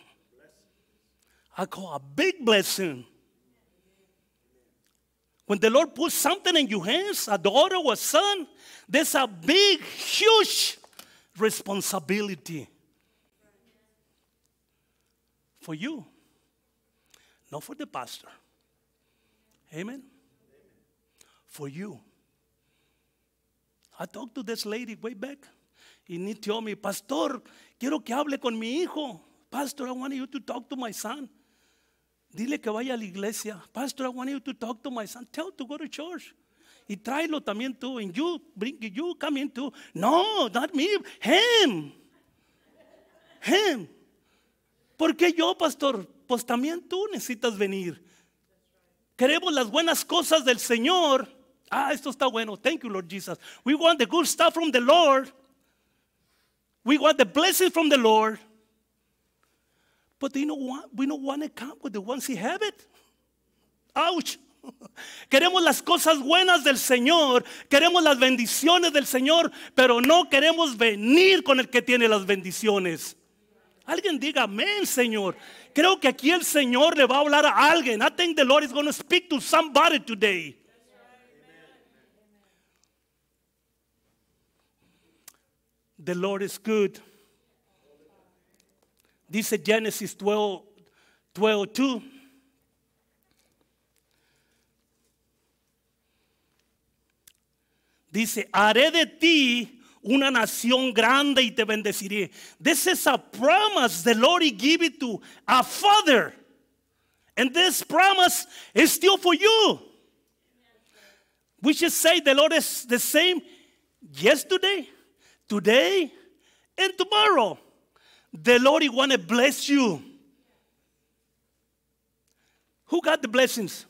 I call a big blessing. When the Lord puts something in your hands, a daughter or a son, there's a big, huge responsibility for you, not for the pastor. Amen? For you. I talked to this lady way back. And he told me, Pastor, quiero que hable con mi hijo. Pastor, I want you to talk to my son. Dile que vaya a la iglesia. Pastor, I want you to talk to my son. Tell to go to church. Y tráelo también tú. And you bring you come in too. No, not me. Him. Him. ¿Por qué yo, pastor? Pues también tú necesitas venir. Queremos las buenas cosas del Señor. Ah, esto está bueno. Thank you, Lord Jesus. We want the good stuff from the Lord. We want the blessing from the Lord. But you know what? We don't want to come with the ones He have it. Ouch. Queremos las cosas buenas del Señor, queremos las bendiciones del Señor, pero no queremos venir con el que tiene las bendiciones. Alguien diga amén, Señor. Creo que aquí el Señor le va a hablar a alguien. I think the Lord is going to speak to somebody today. The Lord is good. Dice Genesis 12, 12 2. Dice, haré de ti una nación grande y te bendeciré. This is a promise the Lord he give it to a father. And this promise is still for you. We should say the Lord is the same yesterday, today, and tomorrow. The Lord want to bless you. Who got the blessings?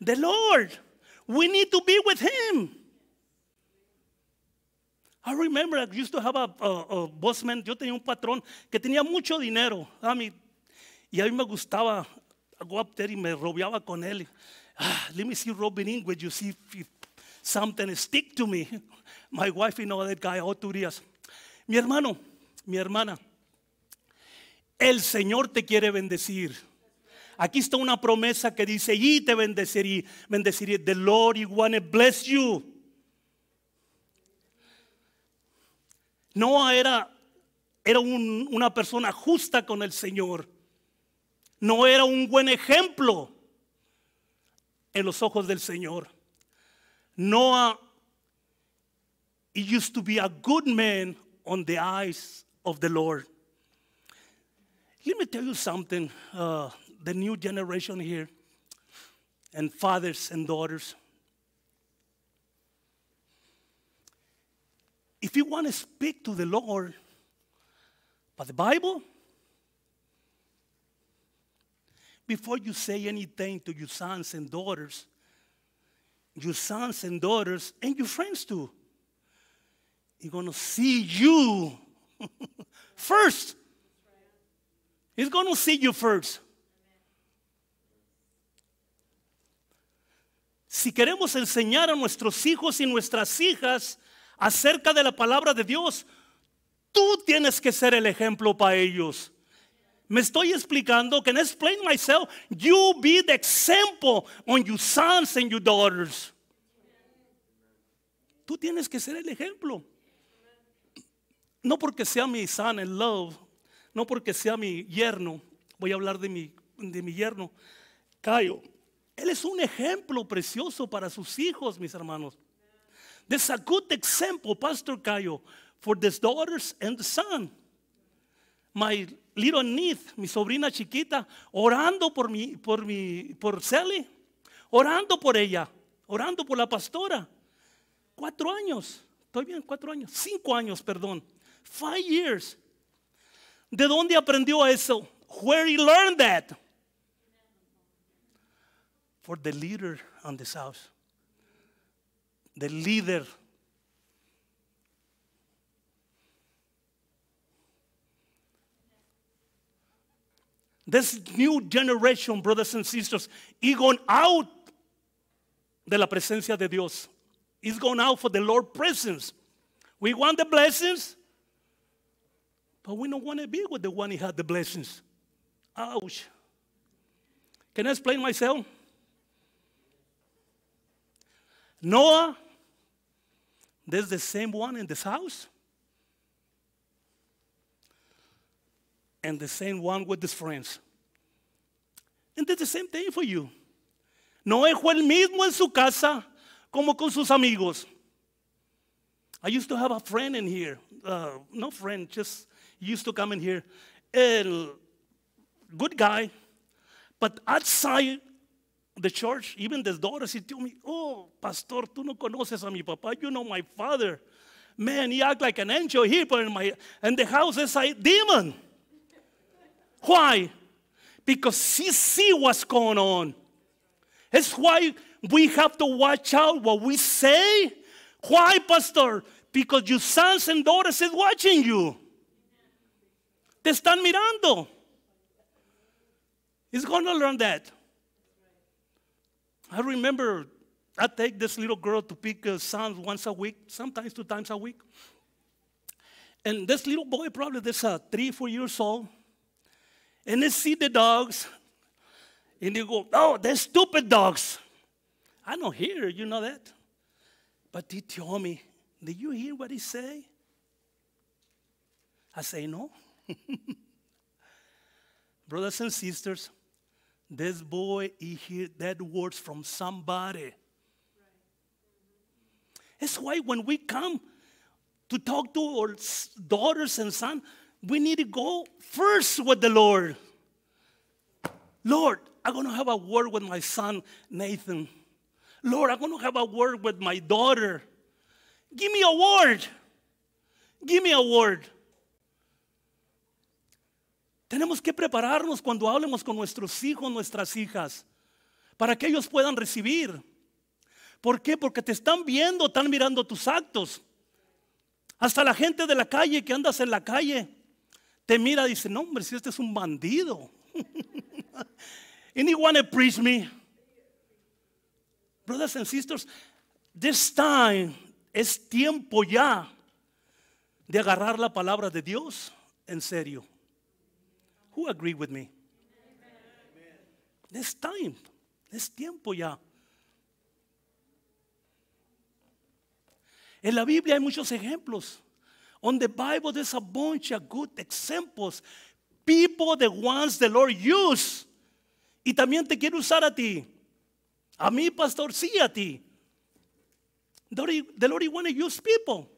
The Lord. We need to be with Him. I remember I used to have a, a, a bossman. Yo tenía un patrón que tenía mucho dinero. A mí, y a mí me gustaba go up there y me rodeaba con él. Ah, let me see Robin English. You see if, if something stick to me. My wife, know that guy, días. Mi hermano, mi hermana, el Señor te quiere bendecir. Aquí está una promesa que dice, y te bendeciré, bendeciré. The Lord, you want bless you. Noah era, era un- una persona justa con el Señor. No era un buen ejemplo en los ojos del Señor. Noah he used to be a good man on the eyes of the Lord. Let me tell you something. Uh, the new generation here, and fathers and daughters. If you want to speak to the Lord by the Bible, before you say anything to your sons and daughters, your sons and daughters, and your friends too, you're going to see you first. He's going to see you first. Si queremos enseñar a nuestros hijos y nuestras hijas acerca de la palabra de Dios, tú tienes que ser el ejemplo para ellos. Me estoy explicando, can I explain myself? You be the example on your sons and your daughters. Tú tienes que ser el ejemplo. No porque sea mi son in love, no porque sea mi yerno, voy a hablar de mi, de mi yerno, Cayo. Él es un ejemplo precioso para sus hijos, mis hermanos. There's a good example, Pastor Cayo, for the daughters and the son. My little niece, mi sobrina chiquita, orando por mi, por mi, por Sally, orando por ella, orando por la pastora. Cuatro años, estoy bien, cuatro años, cinco años, perdón. Five years. ¿De dónde aprendió eso? Where he learned that? For the leader on this house. The leader. This new generation, brothers and sisters, is gone out de la presencia de Dios. It's gone out for the Lord presence. We want the blessings, but we don't want to be with the one who had the blessings. Ouch. Can I explain myself? Noah, there's the same one in this house, and the same one with his friends. And that's the same thing for you. Noé fue el mismo en su casa como con sus amigos. I used to have a friend in here, uh, no friend, just used to come in here. a good guy, but outside the church, even the daughters, he told me, Oh, Pastor, tú no conoces a mi papá. You know my father. Man, he act like an angel here, but in, my, in the house is a demon. Why? Because he see what's going on. It's why we have to watch out what we say. Why, Pastor? Because your sons and daughters is watching you. Te están mirando. He's going to learn that. I remember I take this little girl to pick uh, sons once a week, sometimes two times a week. And this little boy, probably this uh, three, four years old, and they see the dogs, and they go, "Oh, they're stupid dogs." I don't hear, you know that. But he told me, "Did you hear what he say?" I say, "No." Brothers and sisters, this boy he heard that words from somebody. That's why when we come to talk to our daughters and sons, we need to go first with the Lord. Lord, I'm going to have a word with my son Nathan. Lord, I'm going to have a word with my daughter. Give me a word. Give me a word. Tenemos que prepararnos cuando hablemos con nuestros hijos, nuestras hijas, para que ellos puedan recibir. ¿Por qué? Porque te están viendo, están mirando tus actos. Hasta la gente de la calle que andas en la calle te mira y dice, no hombre, si este es un bandido. Anyone preach me? Brothers and sisters, this time es tiempo ya de agarrar la palabra de Dios en serio. Who agree with me? It's time. Es tiempo ya. En la Biblia hay muchos ejemplos. On the Bible, there's a bunch of good examples. People, the ones the Lord used. Y también te quiere usar a ti. A mí, pastor, sí a ti. The Lord, Lord want to use people.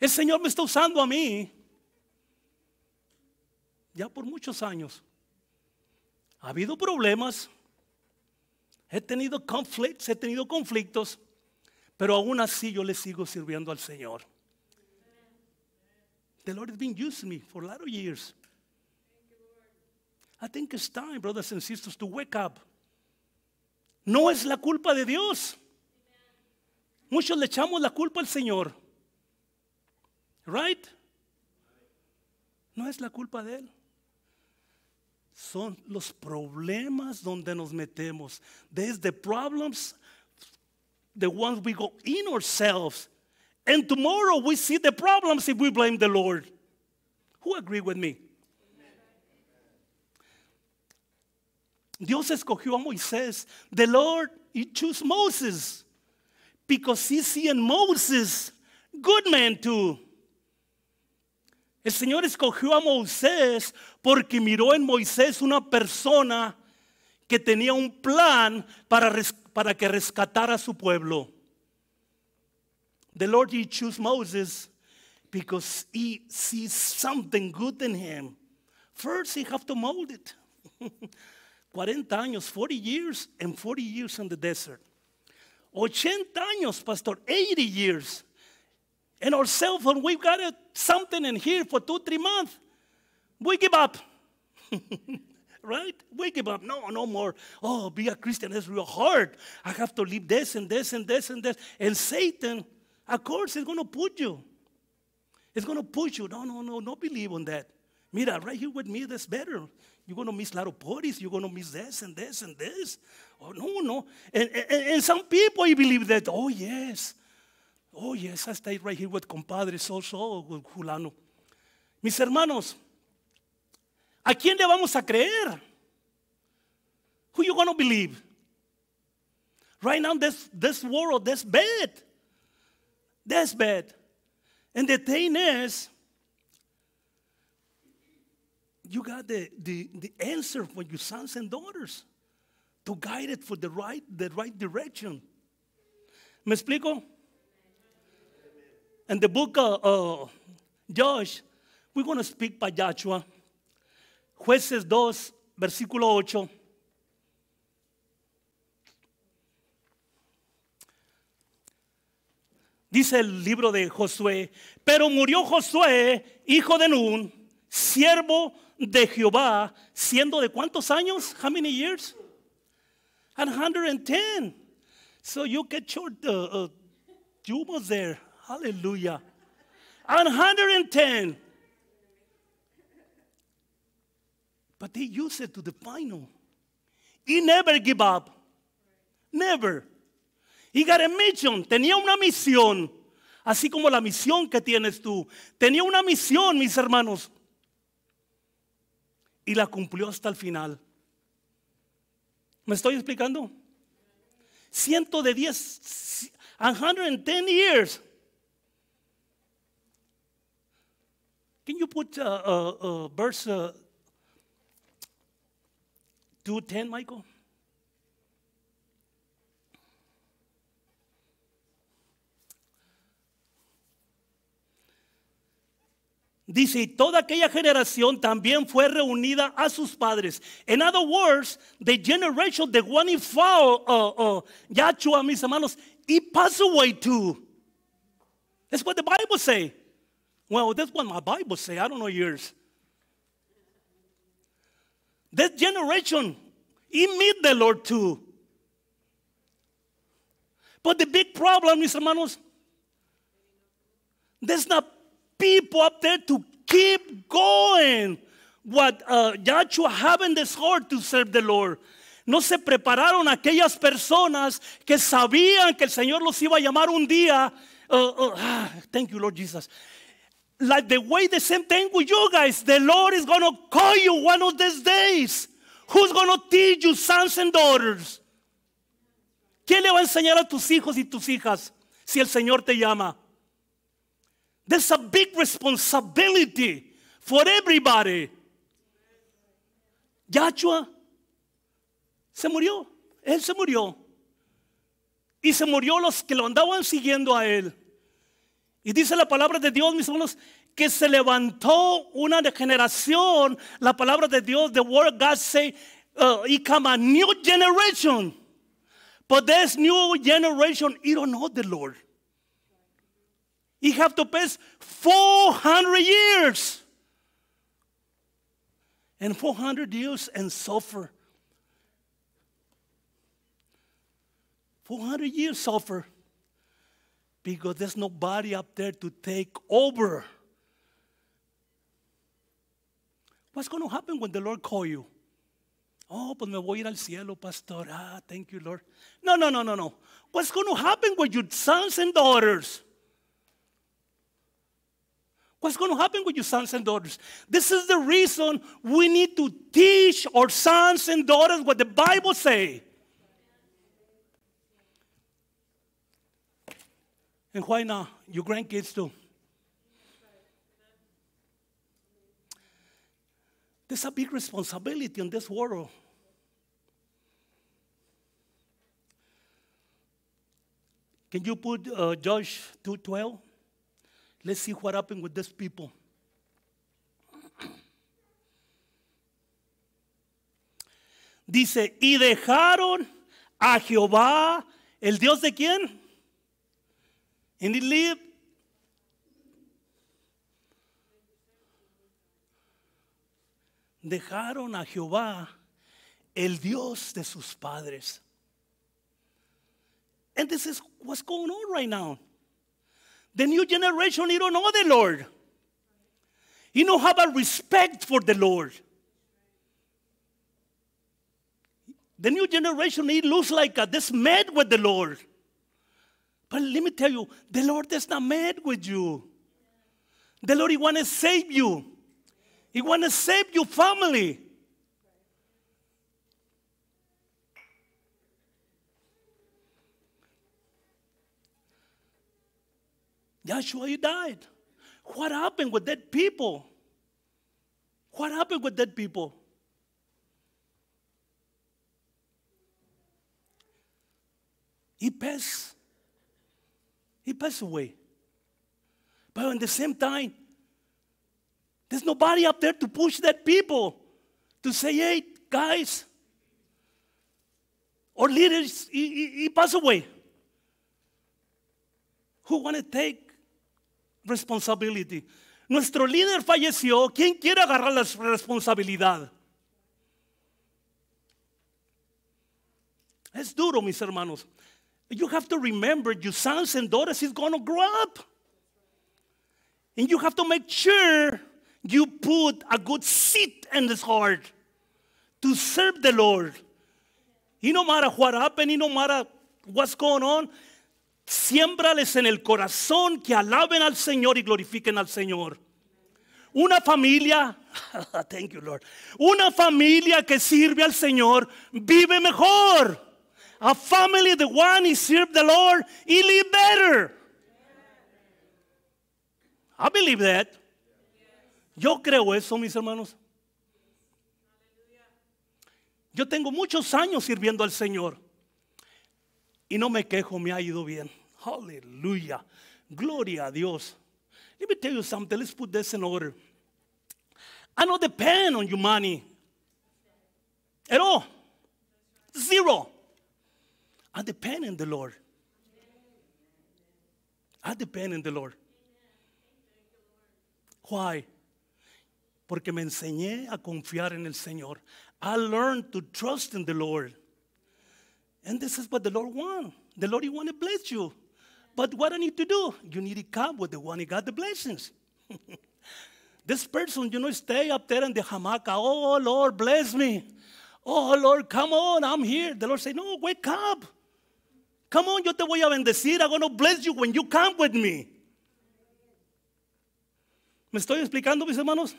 El Señor me está usando a mí. Ya por muchos años. Ha habido problemas. He tenido conflictos, he tenido conflictos. Pero aún así yo le sigo sirviendo al Señor. The Lord has been using me for a lot of years. I think it's time, brothers and sisters, to wake up. No es la culpa de Dios. Muchos le echamos la culpa al Señor. Right? No es la culpa de Él. Son los problemas donde nos metemos. There's the problems the ones we go in ourselves. And tomorrow we see the problems if we blame the Lord. Who agree with me? Dios escogió a Moisés. The Lord, He chose Moses because He see in Moses good man too. El Señor escogió a Moisés porque miró en Moisés una persona que tenía un plan para, para que rescatara a su pueblo. The Lord he chose Moses because he sees something good in him. First, he have to mold it. 40 años, 40 years, and 40 years in the desert. 80 años, Pastor, 80 years. And our cell phone, we've got a, something in here for two, three months. We give up. right? We give up. No, no more. Oh, be a Christian is real hard. I have to leave this and this and this and this. And Satan, of course, is going to put you. It's going to push you. No, no, no, don't believe on that. Mira, right here with me, that's better. You're going to miss a lot of parties. You're going to miss this and this and this. Oh, no, no. And, and, and some people, you believe that, oh, yes. Oh, yes, I stayed right here with compadres so, so, with fulano. Mis hermanos, ¿a quién le vamos a creer? Who you to believe? Right now, this, this world, that's bad. That's bad. And the thing is, you got the, the, the answer for your sons and daughters to guide it for the right, the right direction. ¿Me explico? In the book of uh, Josh, we're going to speak by Joshua. Jueces 2, versículo 8. Dice el libro de Josué, pero murió Josué, hijo de Nun, siervo de Jehová, siendo de cuántos años? How many years? 110. So you get your uh, uh, there. Hallelujah. 110. But they use it to the final. He never give up. Never. He got a. Tenía una misión. Así como la misión que tienes tú. Tenía una misión, mis hermanos. Y la cumplió hasta el final. ¿Me estoy explicando? Ciento de diez, 110 years. Can you put uh, uh, uh, verse uh, 210, Michael? Dice, y toda aquella generación también fue reunida a sus padres. In other words, the generation, the one he followed, uh, uh, Yahshua, mis hermanos, he passed away too. That's what the Bible say. Well, that's what my Bible says. I don't know yours. That generation, meet the Lord too. But the big problem, mis hermanos, there's not people up there to keep going. What uh, Yahshua have in this heart to serve the Lord. No se prepararon aquellas personas que sabían que el Señor los iba a llamar un día. Uh, uh, ah, thank you, Lord Jesus. Like the way the same thing with you guys. The Lord is going to call you one of these days. Who's going to teach you sons and daughters? ¿Quién le va a enseñar a tus hijos y tus hijas si el Señor te llama? There's a big responsibility for everybody. Yahshua se murió. Él se murió. Y se murió los que lo andaban siguiendo a él. Y dice la palabra de Dios, mis hermanos, que se levantó una generación. La palabra de Dios, the word God say, uh, it come a new generation. But this new generation, you don't know the Lord. You have to pass 400 years. And 400 years and suffer. 400 years suffer because there's nobody up there to take over. What's going to happen when the Lord call you? Oh, pues me voy a ir al cielo, pastor. Ah, thank you, Lord. No, no, no, no, no. What's going to happen with your sons and daughters? What's going to happen with your sons and daughters? This is the reason we need to teach our sons and daughters what the Bible say. And why not? Your grandkids too. There's a big responsibility in this world. Can you put uh, Josh 2.12? Let's see what happened with these people. Dice, y dejaron a Jehová, el Dios de quién? And he lived. Dejaron a Jehová, el Dios de sus padres. And this is what's going on right now. The new generation, you don't know the Lord. You don't have a respect for the Lord. The new generation, it looks like uh, this mad with the Lord. But let me tell you, the Lord is not mad with you. The Lord, He want to save you. He want to save your family. Joshua, you died. What happened with dead people? What happened with dead people? He passed. He passed away. But at the same time, there's nobody up there to push that people to say, hey, guys, or leaders, he, he, he passed away. Who want to take responsibility? Nuestro líder falleció. ¿Quién quiere agarrar la responsabilidad? Es duro, mis hermanos. You have to remember your sons and daughters is going to grow up. And you have to make sure you put a good seed in his heart to serve the Lord. Y no matter what happened, y no matter what's going on, siémbrales en el corazón que alaben al Señor y glorifiquen al Señor. Una familia, thank you Lord, una familia que sirve al Señor vive mejor. A family, the one who serve the Lord, he live better. I believe that. Yo creo eso, mis hermanos. Yo tengo muchos años sirviendo al Señor y no me quejo, me ha ido bien. Aleluya. Gloria a Dios. Let me tell you something. Let's put this in order. I don't depend on your money at all. Zero. I depend on the Lord. I depend on the Lord. Why? Porque me enseñé a confiar en el Señor. I learned to trust in the Lord. And this is what the Lord wants. The Lord, He want to bless you. But what I need to do? You need to come with the one who got the blessings. this person, you know, stay up there in the hamaca. Oh, Lord, bless me. Oh, Lord, come on, I'm here. The Lord say, no, wake up. Come on, yo te voy a bendecir. I'm going to bless you when you come with me. ¿Me estoy explicando, mis hermanos?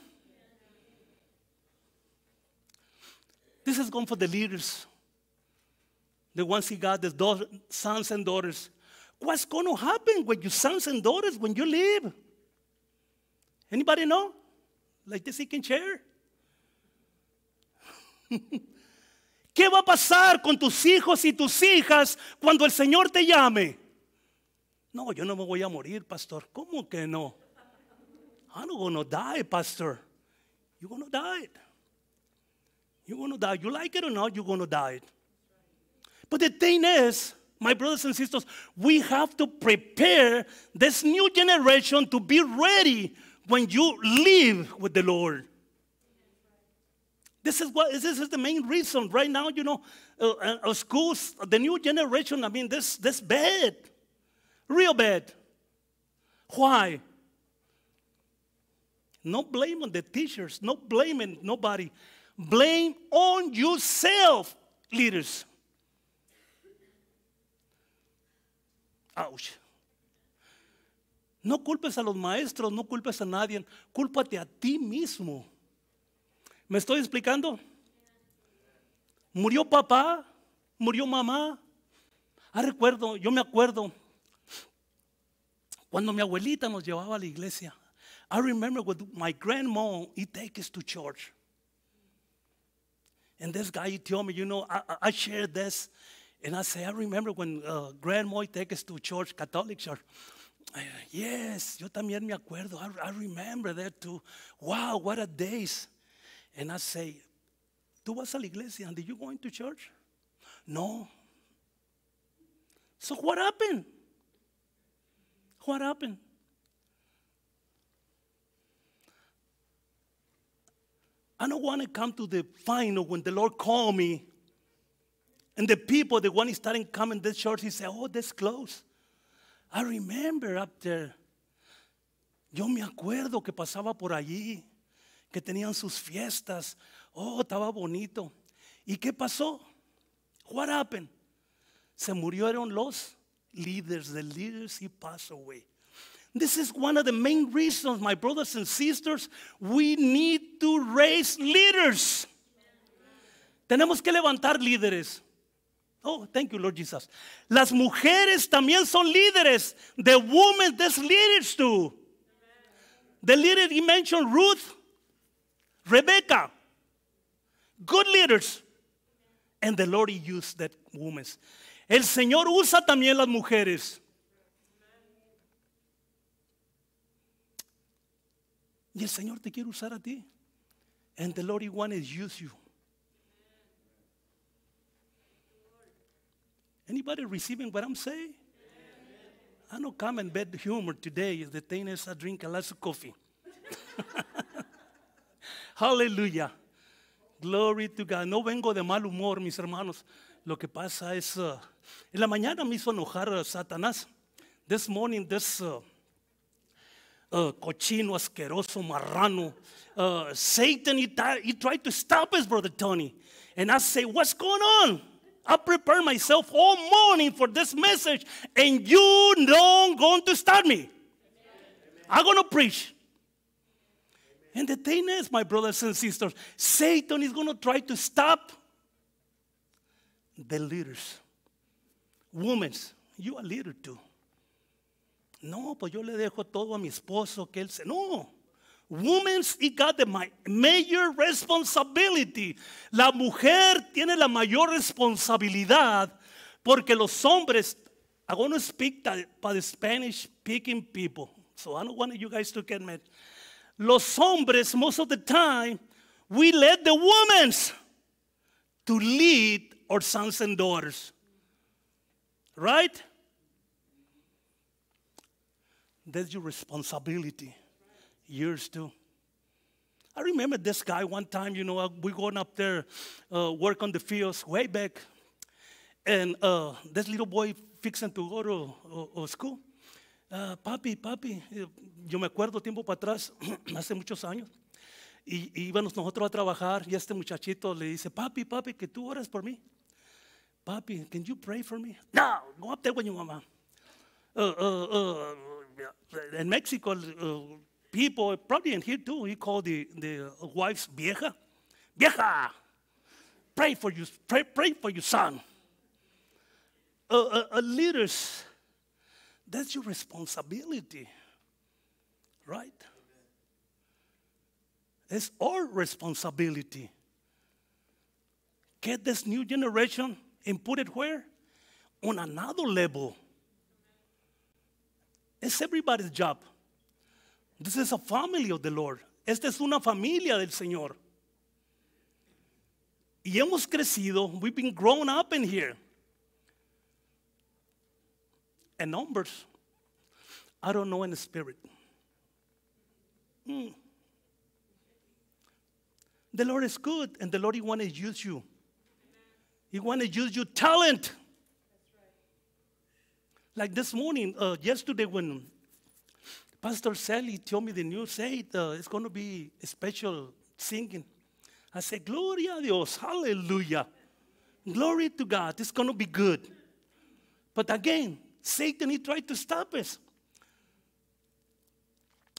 This is going for the leaders, the ones who got the daughters, sons and daughters. What's going to happen with your sons and daughters when you leave? Anybody know? Like this, he can share. ¿Qué va a pasar con tus hijos y tus hijas cuando el Señor te llame? No, yo no me voy a morir, pastor. ¿Cómo que no? I'm not gonna die, pastor. You're gonna die. You're gonna die. You like it or not, you're gonna die. But the thing is, my brothers and sisters, we have to prepare this new generation to be ready when you live with the Lord. This is what this is the main reason right now. You know, uh, uh, schools, the new generation. I mean, this this bad, real bad. Why? No blame on the teachers. No blaming nobody. Blame on yourself, leaders. Ouch. No culpes a los maestros, no culpes a nadie, cúlpate a ti mismo. ¿Me estoy explicando? Murió papá, murió mamá. Ah, recuerdo, yo me acuerdo cuando mi abuelita nos llevaba a la iglesia. I remember with my grandma, he take us to church. And this guy, he told me, you know, I, I shared this. And I say, I remember when uh, grandma take us to church, Catholic church. Yes, yo también me acuerdo. I, I remember that too. Wow, what a days. And I say, ¿tú vas a la iglesia? And did you go into church? No. So what happened? What happened? I don't want to come to the final when the Lord called me. And the people, the one starting coming to church, he said, Oh, that's close. I remember up there. Yo me acuerdo que pasaba por allí, que tenían sus fiestas. Oh, estaba bonito. ¿Y qué pasó? What happened? Se murieron los leaders. The leaders, he passed away. This is one of the main reasons, my brothers and sisters, we need to raise leaders. Tenemos que levantar líderes. Oh, thank you, Lord Jesus. Las mujeres también son líderes. The women, there's leaders too. The leader he mentioned, Ruth, Rebecca, good leaders. And the Lord used that women. El Señor usa también las mujeres. Y el Señor te quiere usar a ti. And the Lord he wanted to use you. Anybody receiving what I'm saying? I know come and bad humor today. The thing is I drink a lot of coffee. Aleluya. Glory to God. No vengo de mal humor, mis hermanos. Lo que pasa es, uh, en la mañana me hizo enojar uh, Satanás. This morning, this uh, uh, cochino, asqueroso, marrano, uh, Satan, he, he tried to stop us, Brother Tony. And I say, what's going on? I prepare myself all morning for this message, and you don't going to stop me. I'm going to preach. And the thing is, my brothers and sisters, Satan is going to try to stop the leaders. Women, you are leader too. No, pues yo le dejo todo a mi esposo que él se. No. Women, he got the ma- major responsibility. La mujer tiene la mayor responsabilidad porque los hombres. I'm going to speak para the Spanish speaking people. So I don't want you guys to get mad. Los hombres, most of the time, we let the women to lead our sons and daughters. Right? That's your responsibility. Yours too. I remember this guy one time, you know, we going up there, uh, work on the fields way back. And uh, this little boy fixing to go to uh, uh, school. Uh, papi, papi, eh, yo me acuerdo tiempo para atrás, hace muchos años, y, íbamos nosotros a trabajar y este muchachito le dice, papi, papi, que tú oras por mí. Papi, can you pray for me? No, go up there with your mama. Uh, Mexico, people, probably in here too, he called the, the wives vieja. Vieja, pray for you, pray, pray for your son. Uh, uh, uh, leaders, that's your responsibility, right? It's our responsibility. Get this new generation and put it where? On another level. It's everybody's job. This is a family of the Lord. Esta es una familia del Señor. Y hemos crecido, we've been grown up in here. And numbers, I don't know in the spirit. Hmm. The Lord is good, and the Lord He want to use you. He want to use your talent. Like this morning, uh, yesterday when Pastor Sally told me the news, say uh, it's going to be a special singing. I said, Gloria a Dios, hallelujah. Glory to God, it's going to be good. But again, Satan, he tried to stop us.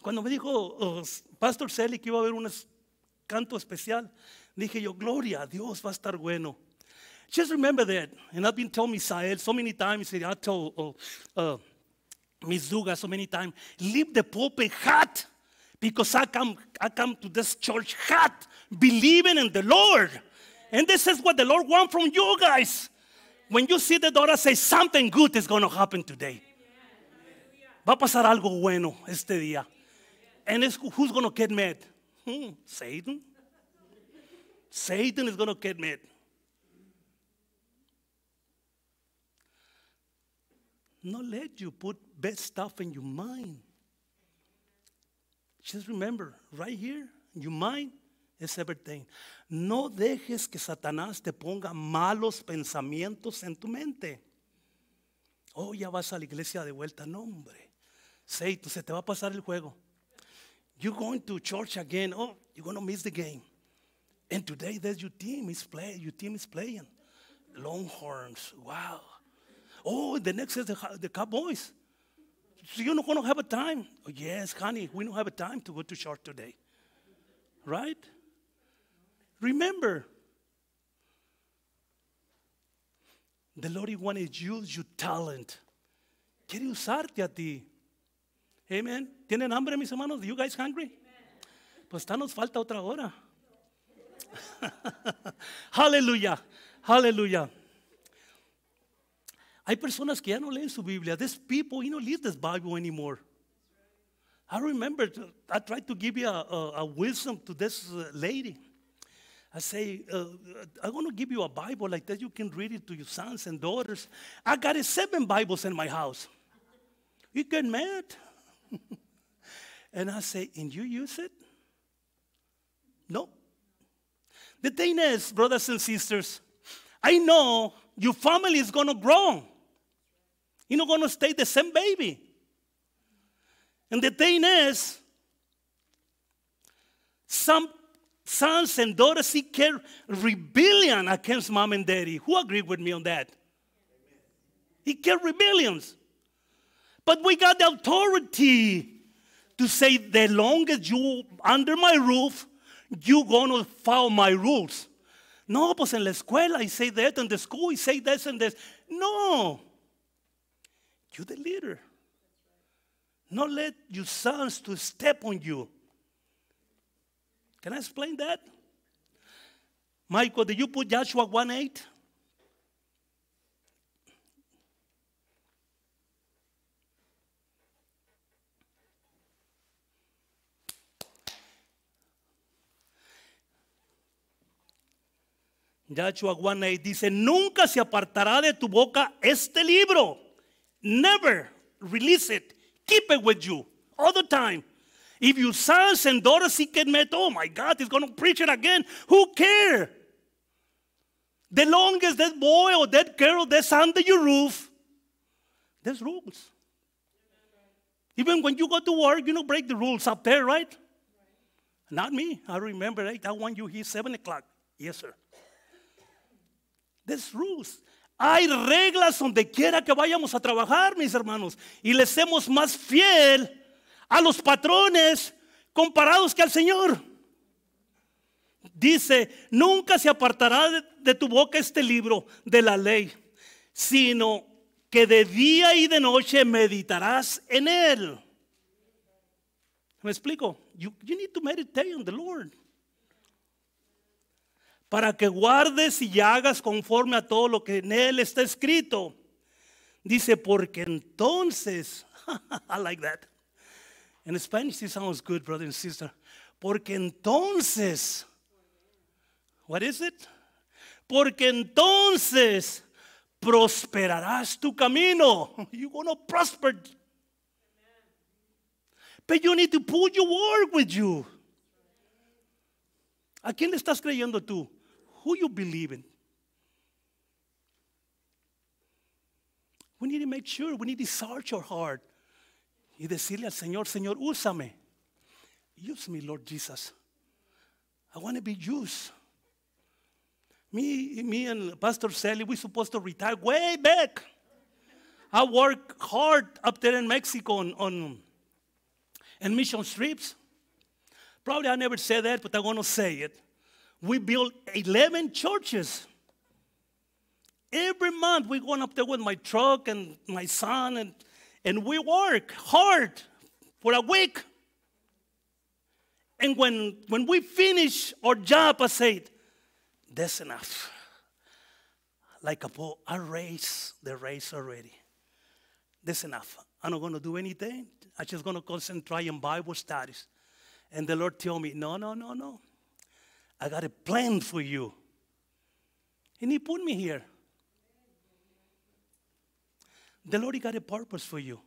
Cuando me dijo uh, Pastor Sally que iba a haber un canto especial, dije yo, Gloria a Dios, va a estar bueno. Just remember that. And I've been told Misael so many times, and I told uh, uh, Miss Zuga so many times, leave the pulpit hot because I come, I come to this church hot, believing in the Lord. And this is what the Lord wants from you guys. When you see the daughter say something good is going to happen today. Va a pasar algo bueno este día. And who's going to get mad? Hmm, Satan. Satan is going to get mad. not let you put bad stuff in your mind. Just remember, right here, your mind is everything. No dejes que Satanás te ponga malos pensamientos en tu mente. Oh, ya vas a la iglesia de vuelta. No, hombre. Satan, se te va a pasar el juego. You're going to church again. Oh, you're going to miss the game. And today, there's your team is playing. Your team is playing. Longhorns. Wow. Oh, the next is the, the Cowboys. So you're not going to have a time. Oh, yes, honey, we don't have a time to go to church today. Right? Remember, the Lord want to use your talent. Quiere usarte a ti. Amen. ¿Tienen hambre, mis hermanos? You guys hungry? Pues está nos falta otra hora. Aleluya. Aleluya. Hay personas que ya no leen su Biblia. These people, you this Bible anymore. I remember, I tried to give you a, a, a wisdom to this uh, lady. I say, uh, I'm going to give you a Bible like that. You can read it to your sons and daughters. I got seven Bibles in my house. You get mad. And I say, and you use it? No. The thing is, brothers and sisters, I know your family is going to grow. You're not going to stay the same baby. And the thing is, some sons and daughters see care rebellion against mom and daddy. Who agree with me on that? He care rebellions. But we got the authority to say, the longest you under my roof, you gonna follow my rules. No, pues en la escuela I say that, in the school I say this and this. No. You're the leader. Not let your sons to step on you. Can I explain that? Michael, did you put Joshua 1 8? Joshua 1.8 dice, nunca se apartará de tu boca este libro. Never release it. Keep it with you all the time. If your sons and daughters seek met, oh my God, he's going to preach it again. Who care? The longest that boy or that girl that's under your roof, there's rules. Even when you go to work, you don't break the rules up there, right? Not me. I remember right, I want you here 7 o'clock. Yes, sir. There's rules. Hay reglas donde quiera que vayamos a trabajar, mis hermanos. Y le hacemos más fiel a los patrones comparados que al Señor. Dice, nunca se apartará de, tu boca este libro de la ley, sino que de día y de noche meditarás en él. ¿Me explico? You, you need to meditate on the Lord. Para que guardes y hagas conforme a todo lo que en él está escrito. Dice, porque entonces, I like that. In Spanish, it sounds good, brother and sister. Porque entonces, what is it? Porque entonces prosperarás tu camino. You're going to prosper. But you need to put your word with you. ¿A quién le estás creyendo tú? Who you believe in? We need to make sure, we need to search our heart. Y decirle al Señor, Señor, úsame. Use me, Lord Jesus. I want to be used. Me, me and Pastor Sally, we're supposed to retire way back. I work hard up there in Mexico on, on, on mission trips. Probably I never said that, but I want to say it. We built 11 churches. Every month we going up there with my truck and my son, and, and we work hard for a week. And when, when we finish our job, I said, that's enough. Like a bull, I race the race already. That's enough. I'm not going to do anything. I'm just going to concentrate on Bible studies. And the Lord told me, no, no, no, no. I got a plan for you. And He put me here. The Lord got a purpose for you.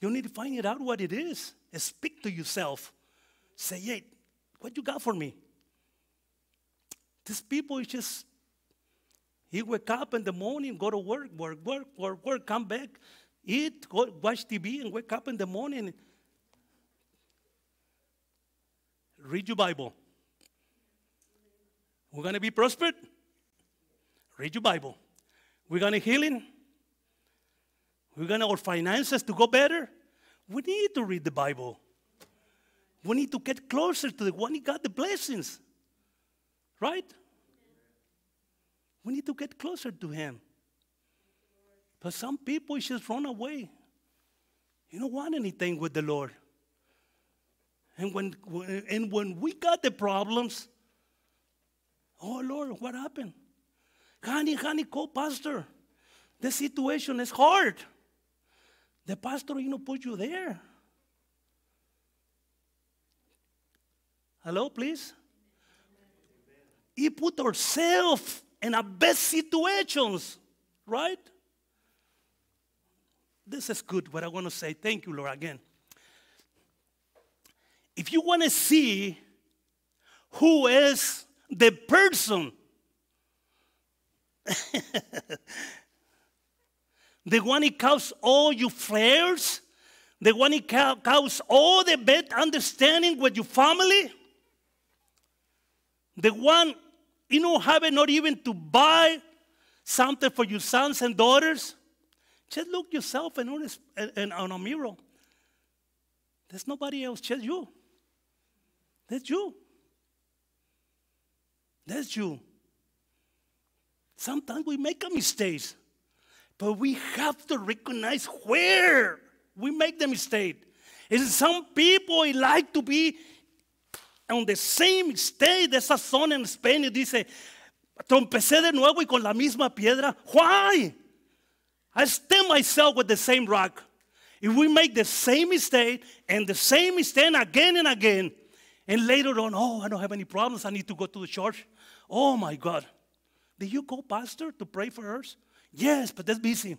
You need to find it out what it is. Speak to yourself. Say, hey, what you got for me? These people is just, he wake up in the morning, go to work, work, work, work, work, come back, eat, go watch TV, and wake up in the morning. Read your Bible. We're going to be prospered. Read your Bible. We're to healing. We're going to our finances to go better. We need to read the Bible. We need to get closer to the one who got the blessings. Right? We need to get closer to him. But some people just run away. You don't want anything with the Lord. And when, and when we got the problems, oh Lord, what happened? Honey, honey, call pastor. The situation is hard. The pastor, you know, put you there. Hello, please. He put ourselves in a best situations, right? This is good. What I want to say. Thank you, Lord, again. if you want to see who is the person, the one who caused all your flares, the one who ca- caused all the bad understanding with your family, the one you know having not even to buy something for your sons and daughters. Just look yourself in, and on a mirror. There's nobody else, just you. That's you. That's you. Sometimes we make a mistakes, but we have to recognize where we make the mistake. And some people like to be on the same state. Esa zona en Spanish dice, trompecé de nuevo y con la misma piedra. Why? I stem myself with the same rock. If we make the same mistake and the same mistake again and again, and later on, oh, I don't have any problems, I need to go to the church. Oh my God. Did you go, Pastor, to pray for us? Yes, but that's busy.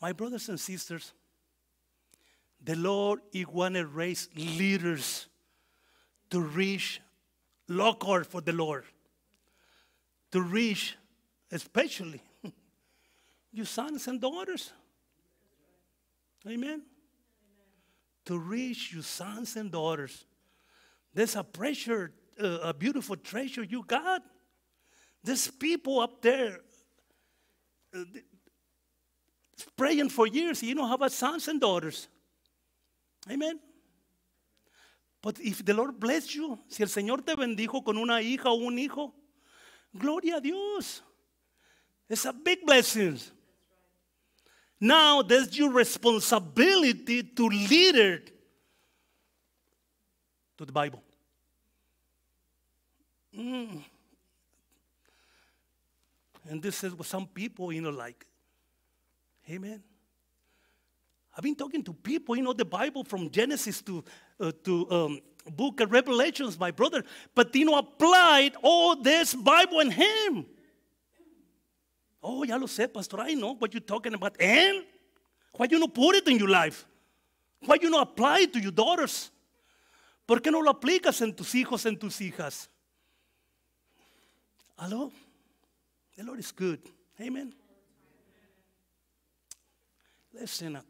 My brothers and sisters, the Lord want to raise leaders to reach local for the Lord, to reach especially your sons and daughters. Amen. To reach your sons and daughters. There's a pressure, uh, a beautiful treasure you got. There's people up there th- praying for years. You don't have sons and daughters. Amen. But if the Lord bless you, si el Señor te bendijo con una hija o un hijo, gloria a Dios. It's a big blessing. Now there's your responsibility to lead it to the Bible. Mm. And this is what some people, you know, like, amen. I've been talking to people, you know, the Bible from Genesis to, uh, to um, book of Revelations, my brother, but, you know, applied all this Bible in him. Oh, ya lo sé, pastor. I know what you're talking about. And why you not put it in your life? Why you not apply it to your daughters? ¿Por qué no lo aplicas en tus hijos, en tus hijas? Hello? The Lord is good. Amen. Stand up.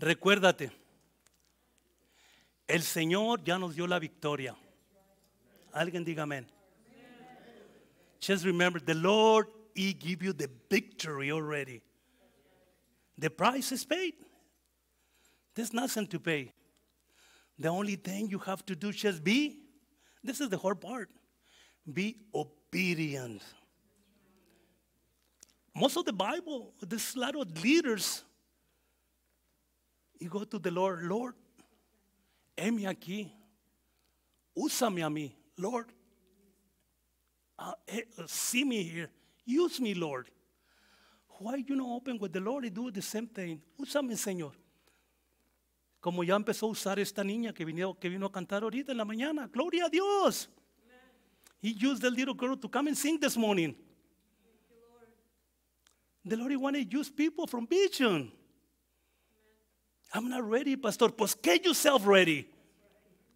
Recuérdate, el Señor ya nos dio la victoria. Alguien diga amén. Just remember, the Lord, He give you the victory already. The price is paid. There's nothing to pay. The only thing you have to do just be. This is the hard part. Be obedient. Most of the Bible, this lot of leaders. You go to the Lord, Lord, heme aquí. Úsame a mí, Lord. Uh, eh, uh, see me here. Use me, Lord. Why you not open with the Lord and do the same thing? Úsame, Señor. Como ya empezó a usar esta niña que vino, que vino a cantar ahorita en la mañana. Gloria a Dios. He used the little girl to come and sing this morning. The Lord wanted to use people from Vision. I'm not ready, pastor. Pues get yourself ready.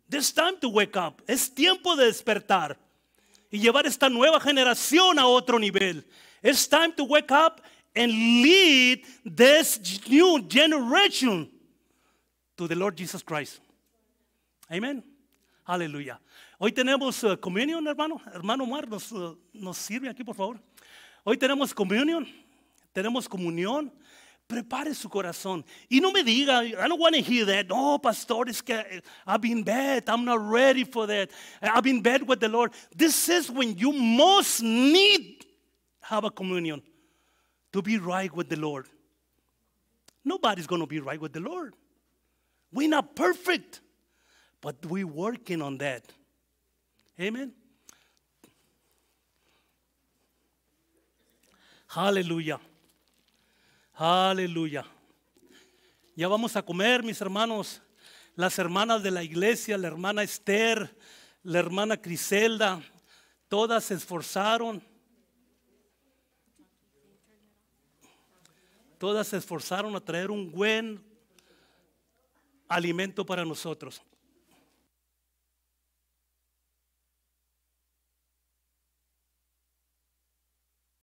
There's time to wake up. Es tiempo de despertar y llevar esta nueva generación a otro nivel. It's time to wake up and lead this new generation to the Lord Jesus Christ. Amen. Aleluya. Hoy tenemos uh, communion, hermano. Hermano Omar, nos, uh, nos sirve aquí, por favor. Hoy tenemos communion. Tenemos comunión. Prepare su corazón. Y no me diga, I don't want to hear that. No, pastor, es que I've been bad. I'm not ready for that. I've been bad with the Lord. This is when you most need have a communion to be right with the Lord. Nobody's going to be right with the Lord. We're not perfect, but we're working on that. Amen. Aleluya. Aleluya. Ya vamos a comer, mis hermanos. Las hermanas de la iglesia, la hermana Esther, la hermana Criselda, todas se esforzaron. todas se esforzaron a traer un buen alimento para nosotros.